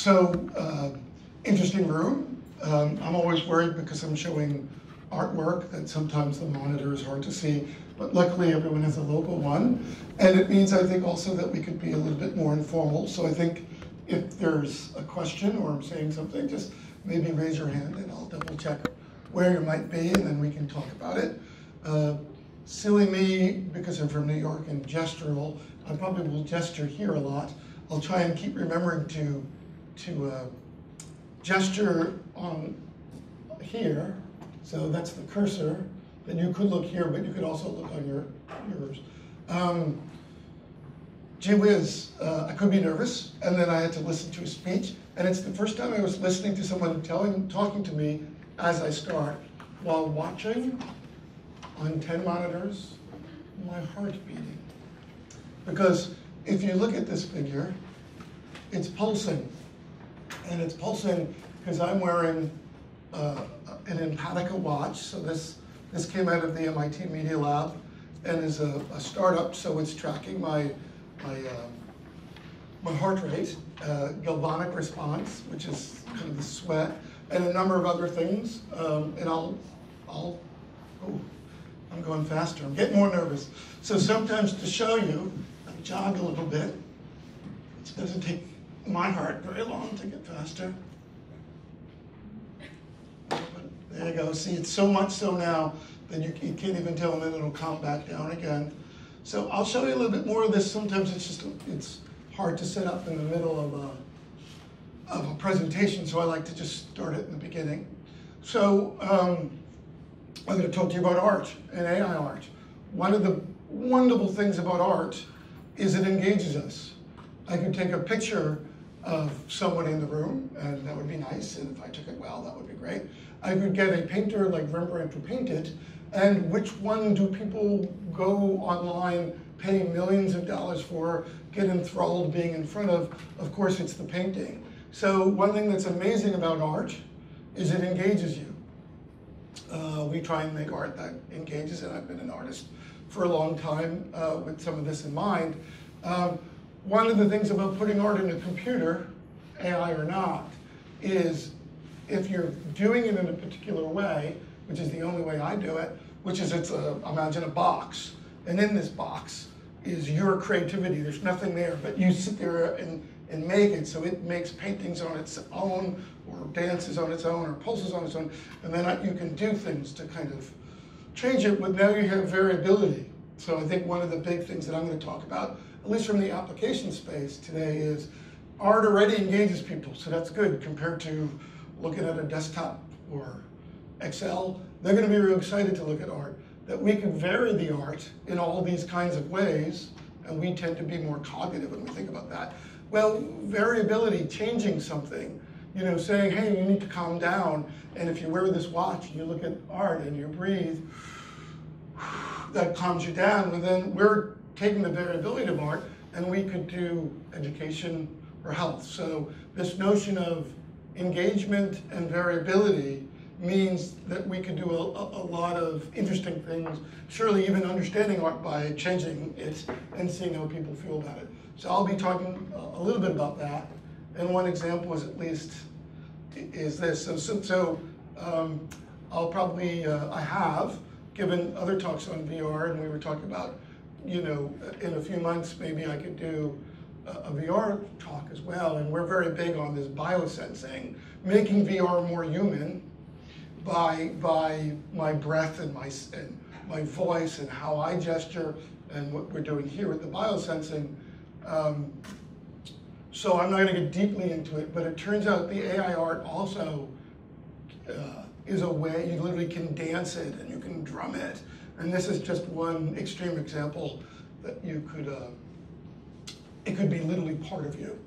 so, uh, interesting room. Um, I'm always worried because I'm showing artwork that sometimes the monitor is hard to see, but luckily everyone has a local one. And it means, I think, also that we could be a little bit more informal. So I think if there's a question or I'm saying something, just maybe raise your hand and I'll double check where you might be and then we can talk about it. Uh, silly me, because I'm from New York and gestural, I probably will gesture here a lot. I'll try and keep remembering to, to uh, gesture on here. So that's the cursor. Then you could look here, but you could also look on your yours. Um, gee whiz, uh, I could be nervous, and then I had to listen to a speech, and it's the first time I was listening to someone telling, talking to me as I start, while watching on 10 monitors, my heart beating. Because if you look at this figure, it's pulsing, and it's pulsing because I'm wearing uh, an Empatica watch, so this, this came out of the MIT Media Lab, and is a, a startup, so it's tracking my my, um, my heart rate, uh, galvanic response, which is kind of the sweat, and a number of other things. Um, and I'll, I'll, oh, I'm going faster. I'm getting more nervous. So sometimes to show you, I jog a little bit. It doesn't take my heart very long to get faster. But there you go. See, it's so much so now that you, you can't even tell, and then it'll calm back down again. So I'll show you a little bit more of this. Sometimes it's just, it's hard to set up in the middle of a, of a presentation, so I like to just start it in the beginning. So um, I'm going to talk to you about art and AI art. One of the wonderful things about art is it engages us. I can take a picture of someone in the room, and that would be nice, and if I took it well, that would be great. I could get a painter like Rembrandt to paint it, and which one do people go online, pay millions of dollars for, get enthralled being in front of? Of course, it's the painting. So one thing that's amazing about art is it engages you. Uh, we try and make art that engages, and I've been an artist for a long time uh, with some of this in mind. Um, one of the things about putting art in a computer, AI or not, is if you're doing it in a particular way, which is the only way I do it, which is it's a, imagine a box. And in this box is your creativity. There's nothing there, but you sit there and, and make it. So it makes paintings on its own, or dances on its own, or pulses on its own. And then you can do things to kind of change it, but now you have variability. So I think one of the big things that I'm going to talk about, at least from the application space today, is art already engages people. So that's good compared to looking at a desktop or Excel, they're going to be real excited to look at art. That we can vary the art in all these kinds of ways, and we tend to be more cognitive when we think about that. Well, variability, changing something, you know, saying, hey, you need to calm down, and if you wear this watch, and you look at art and you breathe, that calms you down, and then we're taking the variability of art, and we could do education or health. So this notion of engagement and variability means that we could do a, a, lot of interesting things, surely even understanding art by changing it and seeing how people feel about it. So I'll be talking a little bit about that. And one example is at least is this. So, so, so um, I'll probably, uh, I have given other talks on VR and we were talking about, you know, in a few months maybe I could do a, a VR talk as well. And we're very big on this biosensing, making VR more human by, by my breath and my, and my voice and how I gesture and what we're doing here with the biosensing. Um, so I'm not going to get deeply into it, but it turns out the AI art also uh, is a way you literally can dance it and you can drum it. And this is just one extreme example that you could, uh, it could be literally part of you,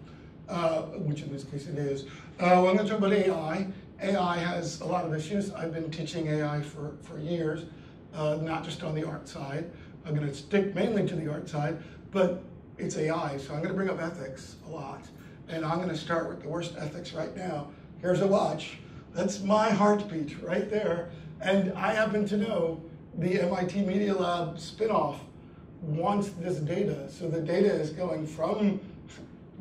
uh, which in this case it is. Uh, I'm going to talk about AI. AI has a lot of issues. I've been teaching AI for, for years, uh, not just on the art side. I'm going to stick mainly to the art side, but it's AI, so I'm going to bring up ethics a lot. And I'm going to start with the worst ethics right now. Here's a watch. That's my heartbeat right there. And I happen to know the MIT Media Lab spinoff wants this data. So the data is going from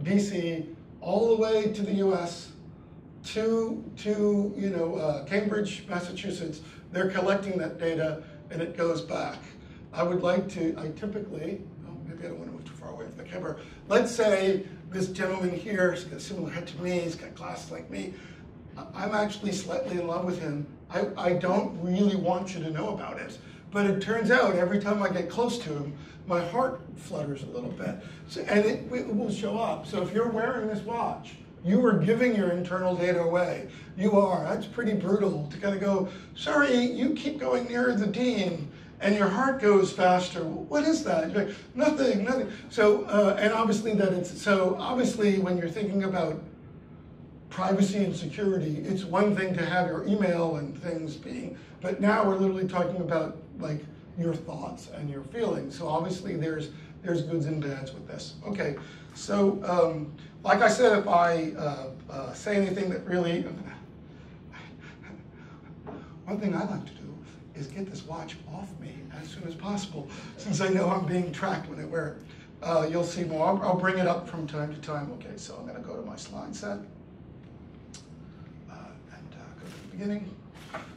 BC all the way to the US, to, to you know, uh, Cambridge, Massachusetts. They're collecting that data and it goes back. I would like to, I typically, oh, maybe I don't want to move too far away from the camera. Let's say this gentleman here, he's got similar head to me, he's got glasses like me. I'm actually slightly in love with him. I, I don't really want you to know about it. But it turns out every time I get close to him, my heart flutters a little bit. So, and it, it will show up. So if you're wearing this watch, you are giving your internal data away. You are. That's pretty brutal to kind of go, sorry, you keep going near the dean and your heart goes faster. What is that? Like, nothing, nothing. So, uh, and obviously that it's, so obviously when you're thinking about privacy and security, it's one thing to have your email and things being, but now we're literally talking about like your thoughts and your feelings. So obviously there's there's goods and bads with this. Okay, so um, like I said, if I uh, uh, say anything that really, one thing I like to do is get this watch off me as soon as possible, since I know I'm being tracked when I wear it. Uh, you'll see more. I'll, I'll, bring it up from time to time. Okay, so I'm going to go to my slide set uh, and uh, go to the beginning.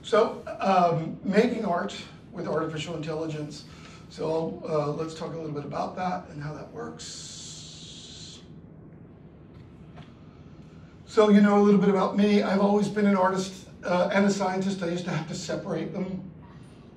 So, um, making art with artificial intelligence. So uh, let's talk a little bit about that and how that works. So you know a little bit about me. I've always been an artist uh, and a scientist. I used to have to separate them.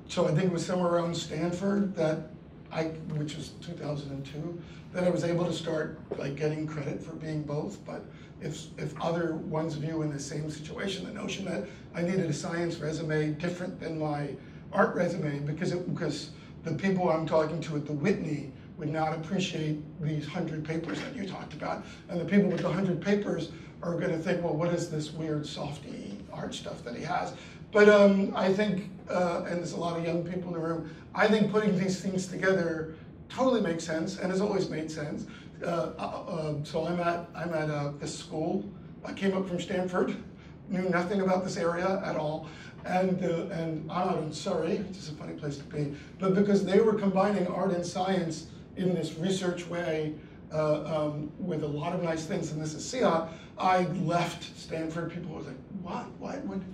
So I think it was somewhere around Stanford that I, which was 2002, that I was able to start like getting credit for being both. But if if other ones of you in the same situation, the notion that I needed a science resume different than my art resume because it, because the people I'm talking to at the Whitney would not appreciate these hundred papers that you talked about, and the people with the hundred papers are going to think, well, what is this weird softy art stuff that he has? But um, I think, uh, and there's a lot of young people in the room, I think putting these things together totally makes sense and has always made sense. Uh, uh, uh so I'm at I'm at uh, this school. I came up from Stanford, knew nothing about this area at all, and, uh, and I'm out in Surrey, which is a funny place to be, but because they were combining art and science in this research way uh, um, with a lot of nice things, and this is SIA, I left Stanford. People were like, what, why would,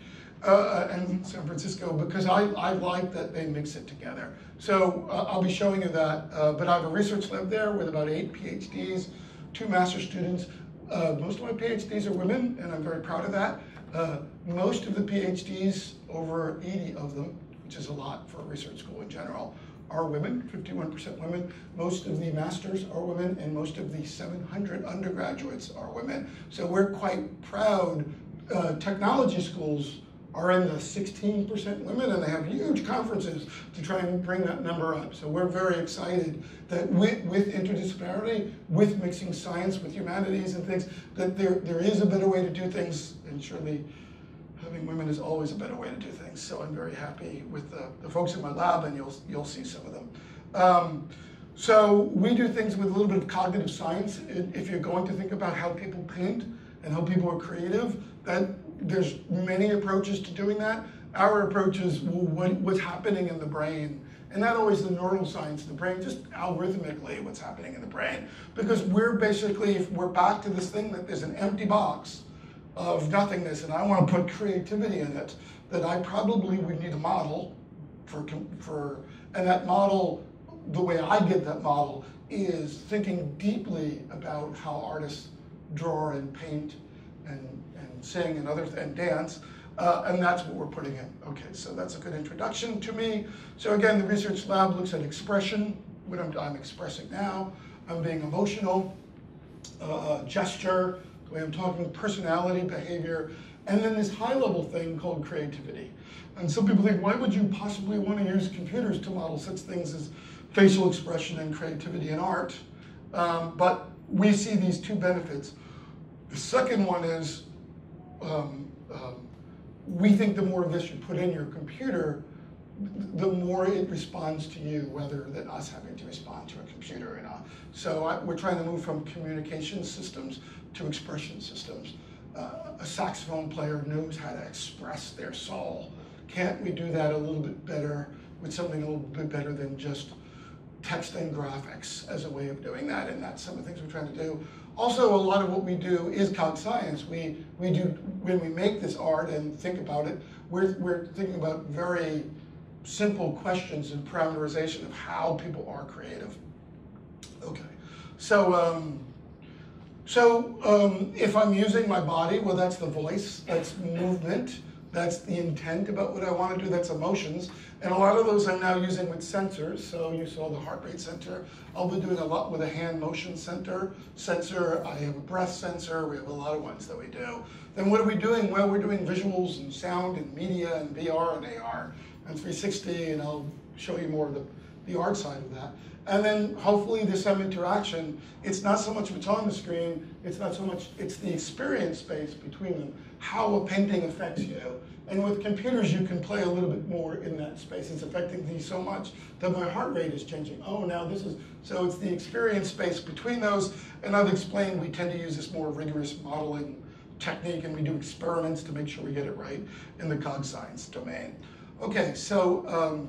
uh, uh, and San Francisco, because I, I like that they mix it together. So uh, I'll be showing you that, uh, but I have a research lab there with about eight PhDs, two master students. Uh, most of my PhDs are women, and I'm very proud of that. Uh, most of the PhDs, over 80 of them, which is a lot for a research school in general, are women, 51% women. Most of the masters are women, and most of the 700 undergraduates are women. So we're quite proud. Uh, technology schools are in the 16% women, and they have huge conferences to try and bring that number up. So we're very excited that with, with interdisciplinarity, with mixing science with humanities and things, that there, there is a better way to do things, and surely having women is always a better way to do things. So I'm very happy with the, the folks in my lab, and you'll, you'll see some of them. Um, so we do things with a little bit of cognitive science. If you're going to think about how people paint and how people are creative, that there's many approaches to doing that. Our approach is well, what's happening in the brain. And not always the neural science of the brain, just algorithmically what's happening in the brain. Because we're basically, we're back to this thing that there's an empty box of nothingness, and I want to put creativity in it, that I probably would need a model for, for and that model, the way I get that model is thinking deeply about how artists draw and paint and and sing and other and dance, uh, and that's what we're putting in. Okay, so that's a good introduction to me. So again, the research lab looks at expression, what I'm, I'm expressing now. I'm being emotional, uh, uh, gesture, I'm talking, personality, behavior, and then this high level thing called creativity. And some people think, why would you possibly want to use computers to model such things as facial expression and creativity in art? Um, but we see these two benefits. The second one is um, um, we think the more of this you put in your computer, the more it responds to you, rather than us having to respond to a computer. And so I, we're trying to move from communication systems to expression systems. Uh, a saxophone player knows how to express their soul. Can't we do that a little bit better with something a little bit better than just text and graphics as a way of doing that? And that's some of the things we're trying to do. also, a lot of what we do is cog science. We, we do, when we make this art and think about it, we're, we're thinking about very simple questions and parameterization of how people are creative. Okay, so, um, so um, if I'm using my body, well, that's the voice, that's movement, that's the intent about what I want to do, that's emotions. And a lot of those I'm now using with sensors. So you saw the heart rate sensor. I'll be doing a lot with a hand motion sensor. Sensor. I have a breath sensor. We have a lot of ones that we do. Then what are we doing? Well, we're doing visuals and sound and media and VR and AR and 360, and I'll show you more of the, the art side of that. And then hopefully there's some interaction. It's not so much what's on the screen, it's not so much, it's the experience space between them, how a painting affects you. And with computers, you can play a little bit more in that space. It's affecting me so much that my heart rate is changing. Oh, now this is, so it's the experience space between those. And I've explained we tend to use this more rigorous modeling technique and we do experiments to make sure we get it right in the cog science domain. Okay, so, um,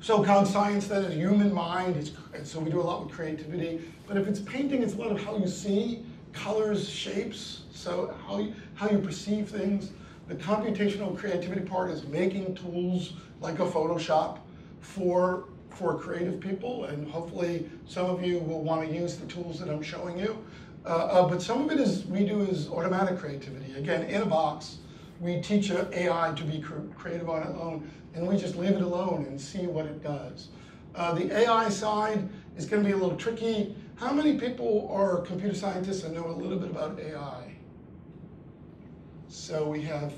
so cog science then is human mind, it's, so we do a lot with creativity. But if it's painting, it's a lot of how you see, colors, shapes, so how you, how you perceive things. The computational creativity part is making tools like a Photoshop for, for creative people, and hopefully some of you will want to use the tools that I'm showing you. Uh, uh, but some of it is we do is automatic creativity. Again, in a box, we teach AI to be creative on its own, and we just leave it alone and see what it does. Uh, the AI side is going to be a little tricky. How many people are computer scientists and know a little bit about AI? So we have,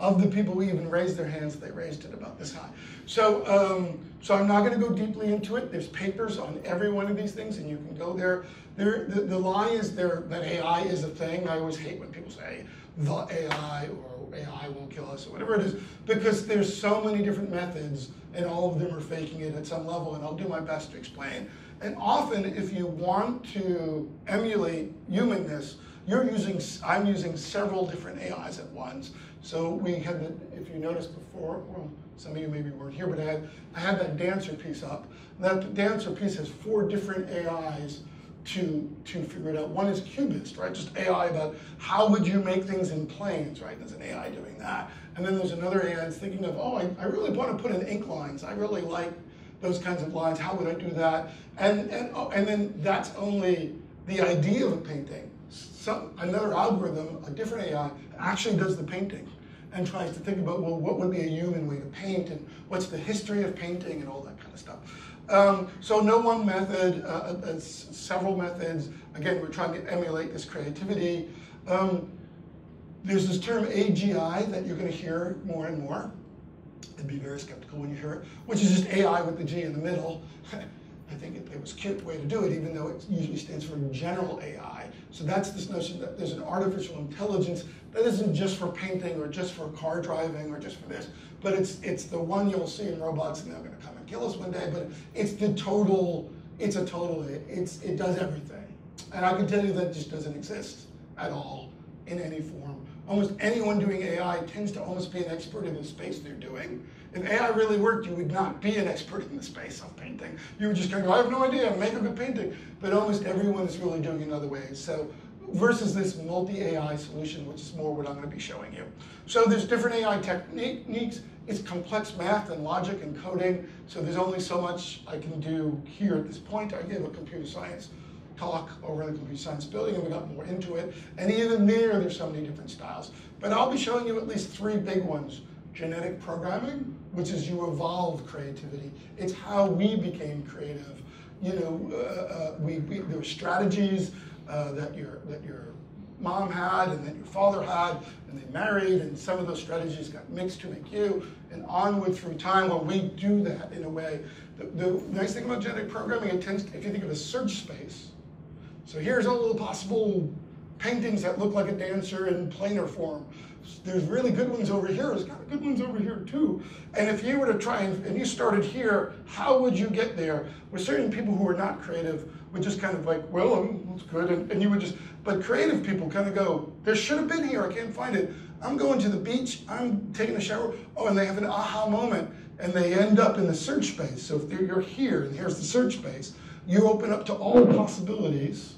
of the people who even raised their hands, they raised it about this high. So, um, so I'm not going to go deeply into it. There's papers on every one of these things, and you can go there. there the, the lie is there that AI is a thing. I always hate when people say the AI or AI won't kill us or whatever it is, because there's so many different methods, and all of them are faking it at some level, and I'll do my best to explain. And often, if you want to emulate humanness, you're using, I'm using several different AIs at once. So we had, the, if you noticed before, well, some of you maybe weren't here, but I had, I had that dancer piece up. That dancer piece has four different AIs to, to figure it out. One is Cubist, right? Just AI about how would you make things in planes, right? There's an AI doing that. And then there's another AI that's thinking of, oh, I, I really want to put in ink lines. I really like those kinds of lines. How would I do that? And, and, oh, and then that's only the idea of a painting some, another algorithm, a different AI, actually does the painting and tries to think about, well, what would be a human way to paint and what's the history of painting and all that kind of stuff. Um, so no one method, uh, uh, uh several methods. Again, we're trying to emulate this creativity. Um, there's this term AGI that you're going to hear more and more. And be very skeptical when you hear it, which is just AI with the G in the middle. I think it, it was a cute way to do it, even though it usually stands for general AI. So that's this notion that there's an artificial intelligence that isn't just for painting or just for car driving or just for this, but it's it's the one you'll see in robots and they're going to come and kill us one day. But it's the total. It's a total. It's it does everything, and I can tell you that just doesn't exist at all in any form. Almost anyone doing AI tends to almost be an expert in the space they're doing. If AI really worked, you would not be an expert in the space of painting. You would just kind of go, I have no idea, make a good painting. But almost everyone is really doing it in other ways. So versus this multi-AI solution, which is more what I'm going to be showing you. So there's different AI techniques. It's complex math and logic and coding. So there's only so much I can do here at this point. I give a computer science talk over in the computer science building and we got more into it. And even there, there's so many different styles. But I'll be showing you at least three big ones. Genetic programming, which is you evolve creativity. It's how we became creative. You know, uh, uh, we, we, there were strategies uh, that your that your mom had and that your father had, and they married, and some of those strategies got mixed to make you, and onward through time. Well, we do that in a way. The, the nice thing about genetic programming, it tends, to, if you think of a search space, so here's all the possible paintings that look like a dancer in planar form. There's really good ones over here. There's kind of good ones over here too. And if you were to try and, and you started here, how would you get there? With certain people who are not creative would just kind of like, well, um, that's good. And, and you would just, but creative people kind of go, there should have been here. I can't find it. I'm going to the beach. I'm taking a shower. Oh, and they have an aha moment and they end up in the search space. So if you're here and here's the search space, you open up to all possibilities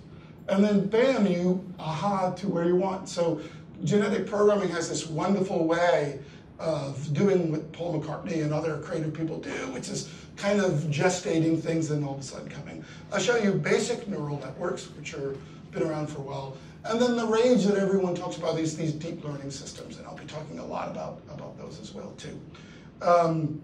and then bam, you aha to where you want. So genetic programming has this wonderful way of doing what Paul McCartney and other creative people do, which is kind of gestating things and all of a sudden coming. I'll show you basic neural networks, which are been around for a while. And then the rage that everyone talks about is these deep learning systems, and I'll be talking a lot about, about those as well too. Um,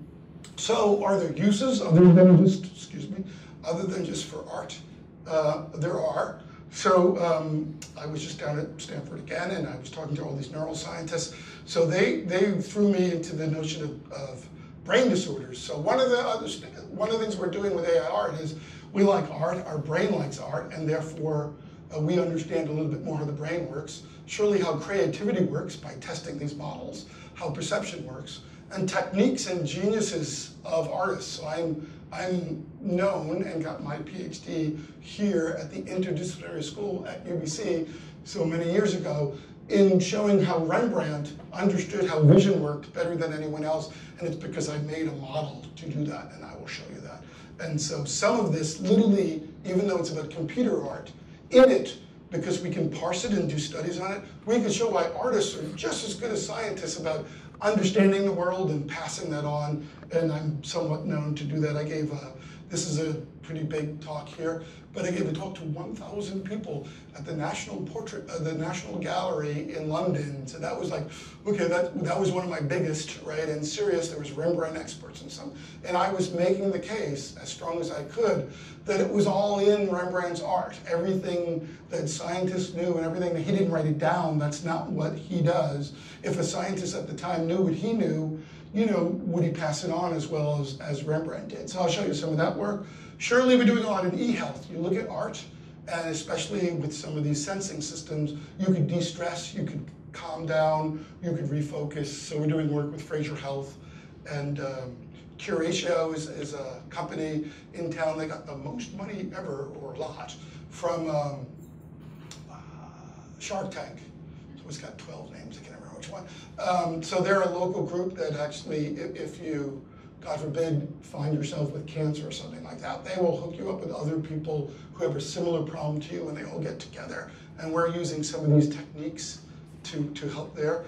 so are there uses other than just, excuse me, other than just for art? Uh, there are. So um, I was just down at Stanford again, and I was talking to all these neuroscientists. So they, they threw me into the notion of, of brain disorders. So one of the other, one of the things we're doing with AI art is we like art, our brain likes art, and therefore uh, we understand a little bit more how the brain works. Surely how creativity works by testing these models, how perception works, and techniques and geniuses of artists. So I'm, I'm known and got my PhD here at the Interdisciplinary School at UBC so many years ago in showing how Rembrandt understood how vision worked better than anyone else, and it's because I made a model to do that, and I will show you that. And so some of this, literally, even though it's about computer art, in it, because we can parse it and do studies on it, we can show why artists are just as good as scientists about understanding the world and passing that on. And I'm somewhat known to do that. I gave a, this is a pretty big talk here, but I gave a talk to 1,000 people at the National Portrait, uh, the National Gallery in London. So that was like, okay, that that was one of my biggest, right? And serious, there was Rembrandt experts and some, and I was making the case as strong as I could that it was all in Rembrandt's art. Everything that scientists knew and everything that he didn't write it down. That's not what he does. If a scientist at the time knew what he knew, you know, would he pass it on as well as, as Rembrandt did? So I'll show you some of that work. Surely we're doing a lot in e-health. You look at art, and especially with some of these sensing systems, you could de-stress, you could calm down, you could refocus. So we're doing work with Fraser Health, and um, Curatio is, is a company in town. They got the most money ever, or a lot, from um, uh, Shark Tank. So it's got 12 names, I one. Um, so they're a local group that actually, if, if you God forbid, find yourself with cancer or something like that, they will hook you up with other people who have a similar problem to you and they all get together. And we're using some of these techniques to, to help there.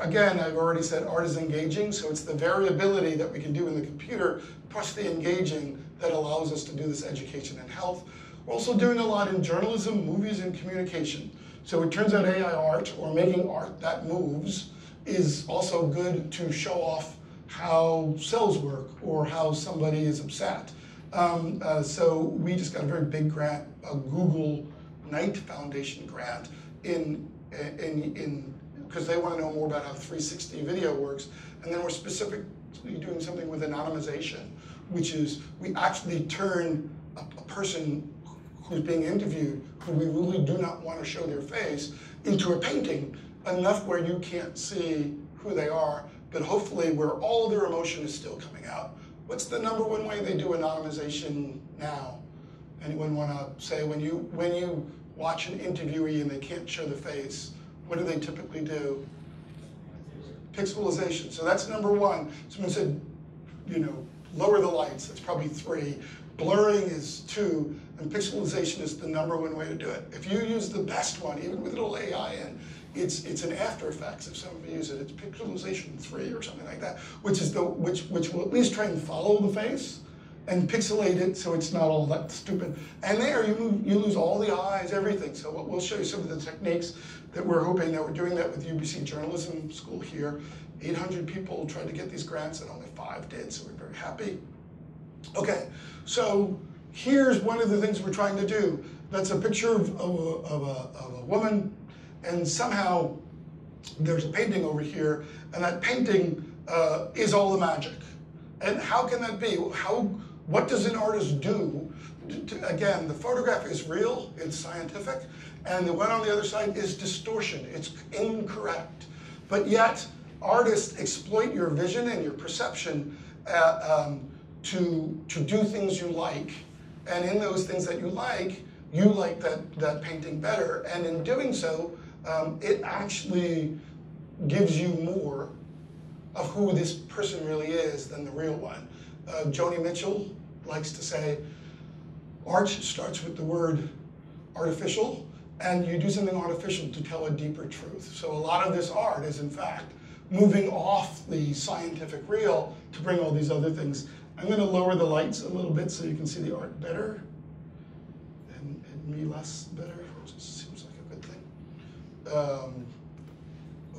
Again, I've already said art is engaging, so it's the variability that we can do in the computer plus the engaging that allows us to do this education and health. We're also doing a lot in journalism, movies, and communication. So it turns out AI art, or making art that moves, is also good to show off how cells work or how somebody is upset. Um, uh, so we just got a very big grant, a Google Knight Foundation grant in, in, in because they want to know more about how 360 video works. And then we're specifically doing something with anonymization, which is we actually turn a, a person who's being interviewed, who we really do not want to show their face, into a painting enough where you can't see who they are but hopefully where all their emotion is still coming out. What's the number one way they do anonymization now? Anyone want to say when you when you watch an interviewee and they can't show the face, what do they typically do? Pixelization. So that's number one. Someone said, you know, lower the lights. That's probably three. Blurring is two, and pixelization is the number one way to do it. If you use the best one, even with a little AI in, it's it's an After Effects. If some of you use it, it's Pixelization three or something like that, which is the which which will at least try and follow the face and pixelate it so it's not all that stupid. And there you you lose all the eyes, everything. So we'll show you some of the techniques that we're hoping that we're doing that with UBC Journalism School here. 800 people tried to get these grants and only five did, so we're very happy. Okay, so here's one of the things we're trying to do. That's a picture of, of, a, of, a, of a woman and somehow there's a painting over here, and that painting uh, is all the magic. And how can that be? How, what does an artist do? To, again, the photograph is real, it's scientific, and the one on the other side is distortion, it's incorrect. But yet, artists exploit your vision and your perception uh, um, to, to do things you like. And in those things that you like, you like that, that painting better. And in doing so, um, it actually gives you more of who this person really is than the real one. Uh, Joni Mitchell likes to say, art starts with the word artificial and you do something artificial to tell a deeper truth. So a lot of this art is, in fact, moving off the scientific real to bring all these other things. I'm going to lower the lights a little bit so you can see the art better, and, and me less better. It seems like a good thing. Um,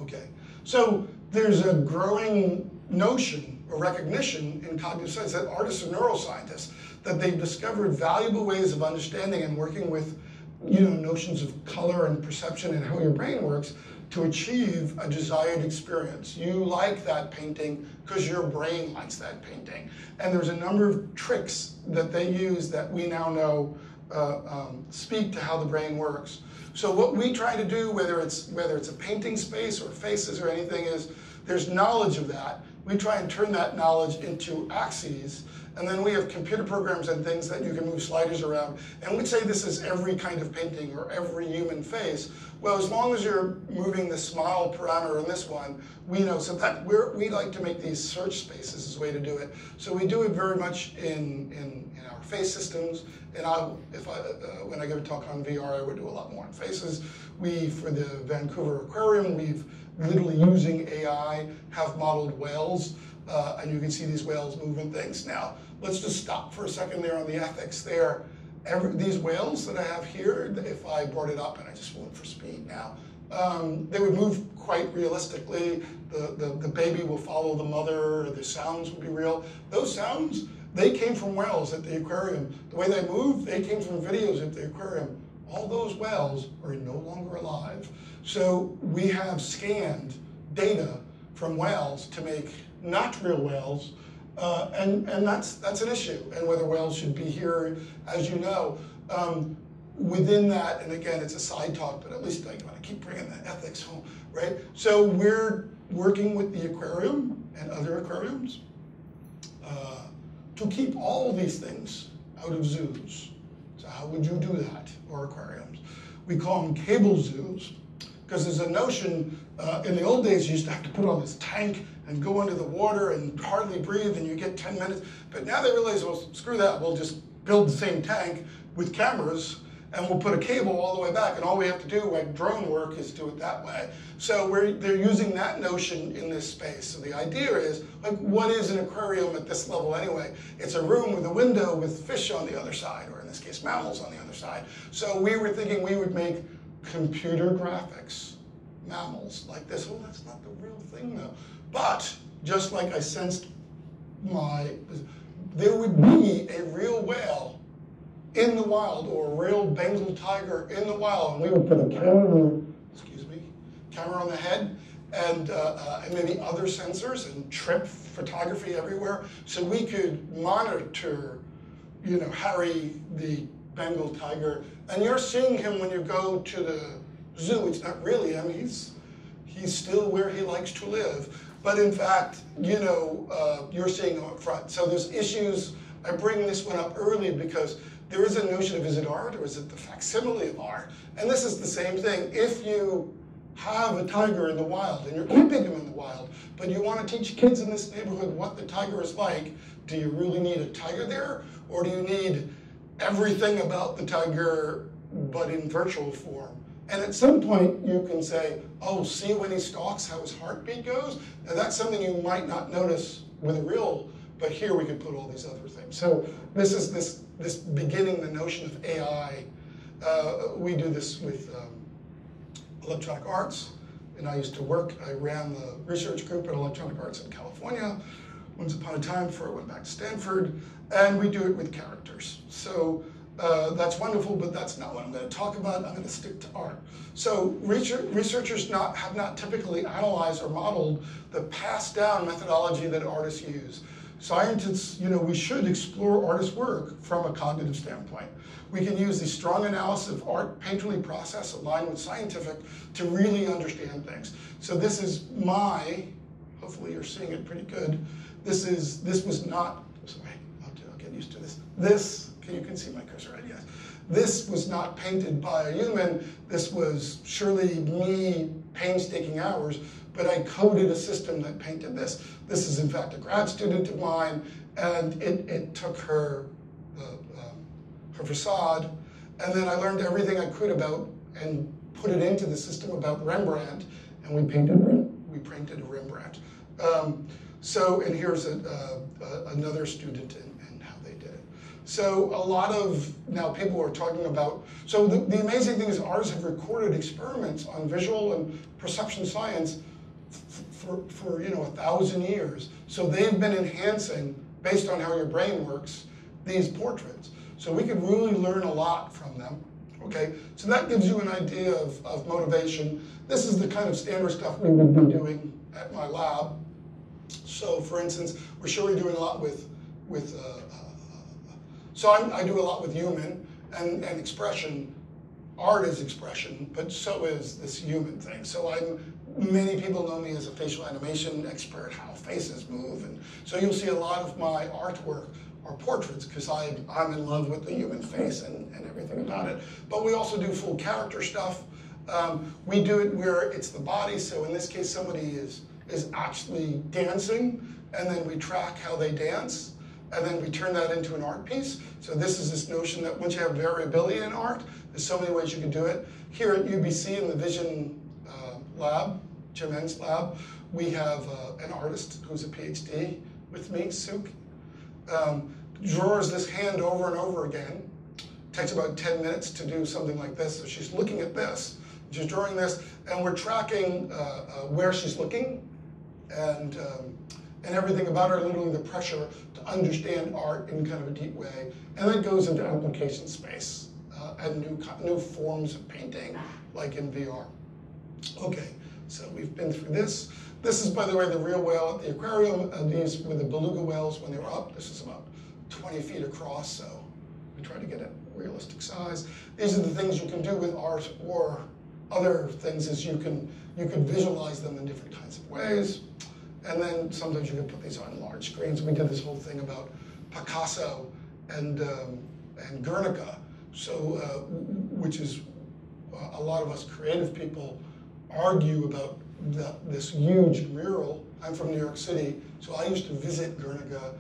okay, so there's a growing notion or recognition in cognitive science that artists and neuroscientists that they've discovered valuable ways of understanding and working with you know notions of color and perception and how your brain works to achieve a desired experience. You like that painting because your brain likes that painting. And there's a number of tricks that they use that we now know uh, um, speak to how the brain works. So what we try to do, whether it's whether it's a painting space or faces or anything, is there's knowledge of that. We try and turn that knowledge into axes and then we have computer programs and things that you can move sliders around. And we'd say this is every kind of painting or every human face. Well, as long as you're moving the smile parameter in this one, we know. So that we like to make these search spaces as a way to do it. So we do it very much in, in, in our face systems. And I, if I, uh, when I give a talk on VR, I would do a lot more on faces. We, for the Vancouver Aquarium, we've literally using AI, have modeled whales uh, and you can see these whales moving things. Now, let's just stop for a second there on the ethics there. Every, these whales that I have here, if I brought it up and I just went for speed now, um, they would move quite realistically. The, the, the baby will follow the mother, the sounds would be real. Those sounds, they came from whales at the aquarium. The way they move, they came from videos at the aquarium. All those whales are no longer alive. So we have scanned data from whales to make not real whales, uh, and, and that's, that's an issue, and whether whales should be here, as you know. Um, within that, and again, it's a side talk, but at least I want to keep bringing the ethics home, right? So we're working with the aquarium and other aquariums uh, to keep all these things out of zoos. So how would you do that, or aquariums? We call them cable zoos, because there's a notion, uh, in the old days, you used to have to put on this tank and go under the water and hardly breathe and you get 10 minutes. But now they realize, well, screw that, we'll just build the same tank with cameras and we'll put a cable all the way back and all we have to do, like drone work, is do it that way. So we're, they're using that notion in this space. So the idea is, like, what is an aquarium at this level anyway? It's a room with a window with fish on the other side, or in this case, mammals on the other side. So we were thinking we would make computer graphics mammals like this. Oh, that's not the real thing though. But just like I sensed my, there would be a real whale in the wild or a real Bengal tiger in the wild, and we would put a camera, excuse me, camera on the head, and, uh, uh, and maybe other sensors and trip photography everywhere, so we could monitor, you know, Harry the Bengal tiger, and you're seeing him when you go to the zoo. It's not really him. He's he's still where he likes to live. But in fact, you know, uh, you're seeing him up front. So there's issues. I bring this one up early because there is a notion of is it art or is it the facsimile of art? And this is the same thing. If you have a tiger in the wild and you're keeping him in the wild, but you want to teach kids in this neighborhood what the tiger is like, do you really need a tiger there? Or do you need everything about the tiger but in virtual form? And at some point, you can say, oh, see when he stalks how his heartbeat goes? And that's something you might not notice with a real, but here we can put all these other things. So this is this, this beginning the notion of AI. Uh, we do this with um, electronic arts. And I used to work, I ran the research group at Electronic Arts in California. Once upon a time before I went back to Stanford. And we do it with characters. So uh, that's wonderful, but that's not what I'm going to talk about. I'm going to stick to art. So research, researchers not, have not typically analyzed or modeled the passed down methodology that artists use. Scientists, you know, we should explore artists' work from a cognitive standpoint. We can use the strong analysis of art painterly process aligned with scientific to really understand things. So this is my, hopefully you're seeing it pretty good. This is, this was not, sorry, I'll, I'll get used to this. This you can see my cursor, right? Yes. This was not painted by a human. This was surely me painstaking hours, but I coded a system that painted this. This is in fact a grad student of mine, and it, it took her, uh, um, her facade, and then I learned everything I could about and put it into the system about Rembrandt, and we painted we painted a Rembrandt. Um, so, and here's a, uh, another student and, and, how they did it. So a lot of, now people are talking about, so the, the amazing thing is artists have recorded experiments on visual and perception science for, for you know, a thousand years. So they've been enhancing, based on how your brain works, these portraits. So we could really learn a lot from them. Okay, so that gives you an idea of, of motivation. This is the kind of standard stuff we would be doing at my lab. So for instance, we're surely doing a lot with, with uh, so I'm, i do a lot with human and, and expression. Art is expression, but so is this human thing. So I'm, many people know me as a facial animation expert, how faces move. And so you'll see a lot of my artwork are portraits because I'm in love with the human face and, and everything about it. But we also do full character stuff. Um, we do it where it's the body. So in this case, somebody is is actually dancing, and then we track how they dance, and then we turn that into an art piece. So this is this notion that once you have variability in art, there's so many ways you can do it. Here at UBC in the Vision uh, lab, Jim Enns lab, we have uh, an artist who's a PhD with me, Suk. Um, draws this hand over and over again. Takes about 10 minutes to do something like this. So she's looking at this, she's drawing this, and we're tracking uh, uh, where she's looking and, um, and everything about her, literally the pressure to understand art in kind of a deep way. And that goes into application space uh, and new, new forms of painting, like in VR. Okay, so we've been through this. This is, by the way, the real whale at the aquarium. Uh, these were the beluga whales when they were up. This is about 20 feet across, so we try to get a realistic size. These are the things you can do with art or other things is you can you can visualize them in different kinds of ways. And then sometimes you can put these on large screens. We did this whole thing about Picasso and, um, and Guernica, so, uh, which is uh, a lot of us creative people argue about the, this huge mural. I'm from New York City, so I used to visit Guernica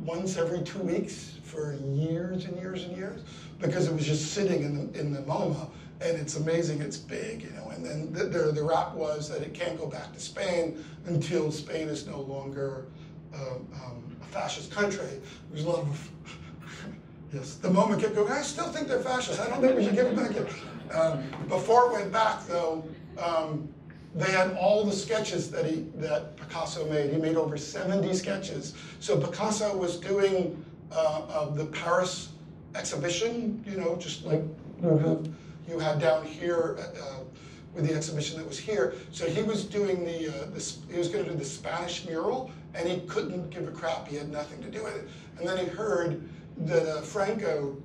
once every two weeks for years and years and years because it was just sitting in the, in the MoMA and it's amazing, it's big, you know. And then the, the, the rap was that it can't go back to Spain until Spain is no longer um, um, a fascist country. There's a lot of, yes, the moment kept going, I still think they're fascist. I don't think we should give it back yet. Um, before it went back, though, um, they had all the sketches that he that Picasso made. He made over 70 sketches. So Picasso was doing uh, uh, the Paris exhibition, you know, just like you you had down here uh, with the exhibition that was here. So he was doing the, uh, this, he was going to do the Spanish mural, and he couldn't give a crap. He had nothing to do with it. And then he heard that uh, Franco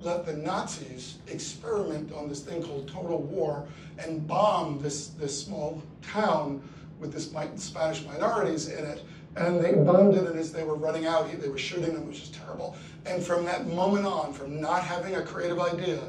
let the Nazis experiment on this thing called total war and bomb this, this small town with this Spanish minorities in it. And they bombed it, and as they were running out, they were shooting them, which was terrible. And from that moment on, from not having a creative idea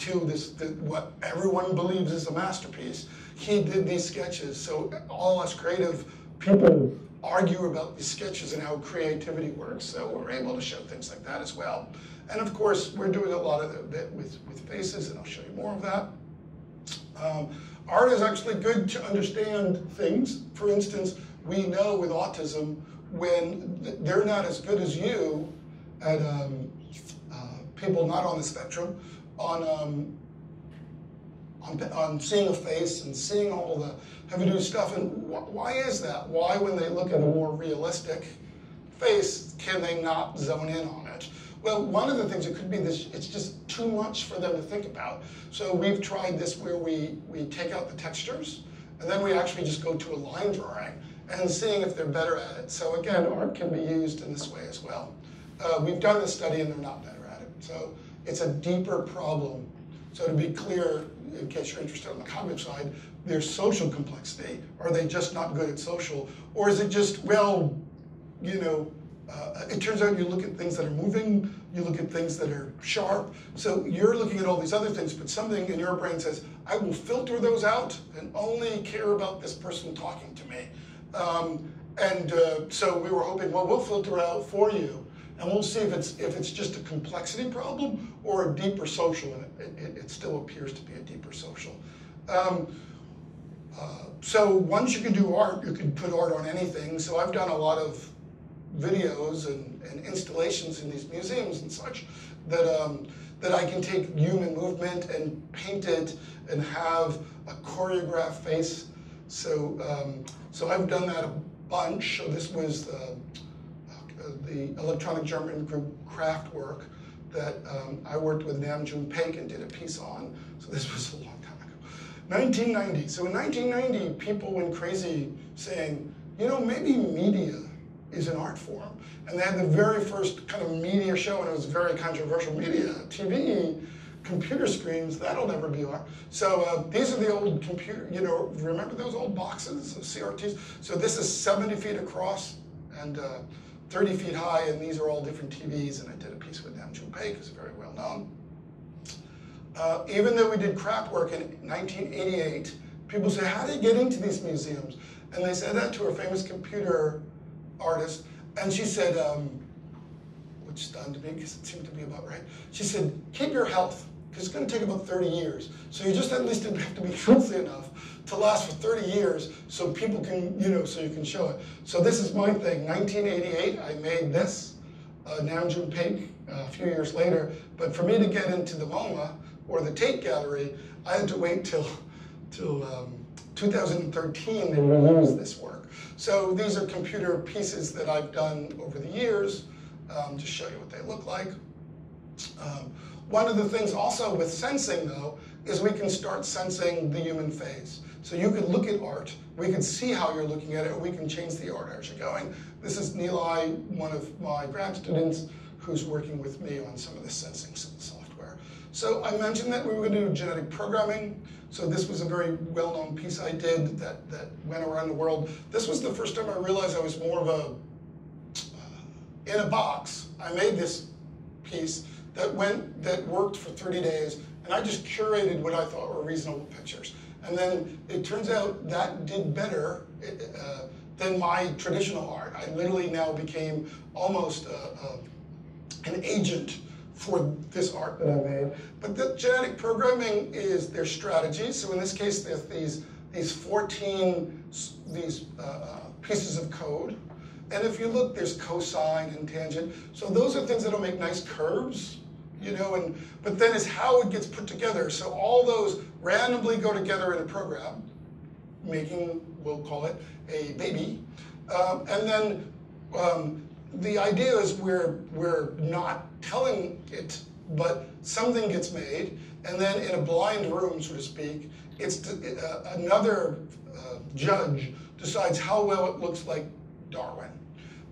to this, what everyone believes is a masterpiece. He did these sketches, so all us creative people argue about these sketches and how creativity works. So we're able to show things like that as well. And of course, we're doing a lot of it with, with faces, and I'll show you more of that. Um, art is actually good to understand things. For instance, we know with autism, when they're not as good as you at um, uh, people not on the spectrum, on, um, on, on seeing a face and seeing all the heavy duty stuff. And wh why is that? Why, when they look at a more realistic face, can they not zone in on it? Well, one of the things it could be this, it's just too much for them to think about. So we've tried this where we, we take out the textures, and then we actually just go to a line drawing and seeing if they're better at it. So again, art can be used in this way as well. Uh, we've done this study and they're not better at it. So it's a deeper problem. So to be clear, in case you're interested on the cognitive side, there's social complexity. Are they just not good at social? Or is it just, well, you know, uh, it turns out you look at things that are moving, you look at things that are sharp. So you're looking at all these other things, but something in your brain says, I will filter those out and only care about this person talking to me. Um, and uh, so we were hoping, well, we'll filter out for you and we'll see if it's if it's just a complexity problem or a deeper social, and it, it, it still appears to be a deeper social. Um, uh, so once you can do art, you can put art on anything. So I've done a lot of videos and, and installations in these museums and such that um, that I can take human movement and paint it and have a choreographed face. So um, so I've done that a bunch. So this was the, uh, the electronic German group Kraftwerk that um, I worked with Nam June Paik and did a piece on. So this was a long time ago. 1990. So in 1990, people went crazy saying, you know, maybe media is an art form. And they had the very first kind of media show, and it was very controversial media, TV, computer screens, that'll never be art. So uh, these are the old computer, you know, remember those old boxes of CRTs? So this is 70 feet across and uh, 30 feet high, and these are all different TVs, and I did a piece with Nam June Paik, who's very well known. Uh, even though we did Kraftwerk in 1988, people say, how do you get into these museums? And they said that to a famous computer artist, and she said, um, which stunned me because it seemed to be about right. She said, keep your health, because it's going to take about 30 years. So you just at least have to be healthy enough to last for 30 years so people can, you know, so you can show it. So this is my thing. 1988, I made this, uh, Nam June Paik, uh, a few years later. But for me to get into the MoMA or the Tate Gallery, I had to wait till, till um, 2013 they released this work. So these are computer pieces that I've done over the years um, to show you what they look like. Um, one of the things also with sensing though, is we can start sensing the human face. So you could look at art, we can see how you're looking at it, we can change the art as you're going. This is Nilay, one of my grad students, who's working with me on some of the sensing software. So I mentioned that we were going to do genetic programming. So this was a very well-known piece I did that, that went around the world. This was the first time I realized I was more of a, uh, in a box. I made this piece that went, that worked for 30 days, and I just curated what I thought were reasonable pictures. And then it turns out that did better uh, than my traditional art. I literally now became almost an agent for this art that I made. But the genetic programming is their strategy. So in this case, there's these, these 14 these uh, uh, pieces of code. And if you look, there's cosine and tangent. So those are things that'll make nice curves, you know, and but then it's how it gets put together. So all those randomly go together in a program, making, we'll call it, a baby. Um, and then um, the idea is we're, we're not telling it, but something gets made, and then in a blind room, so to speak, it's uh, another uh, judge decides how well it looks like Darwin.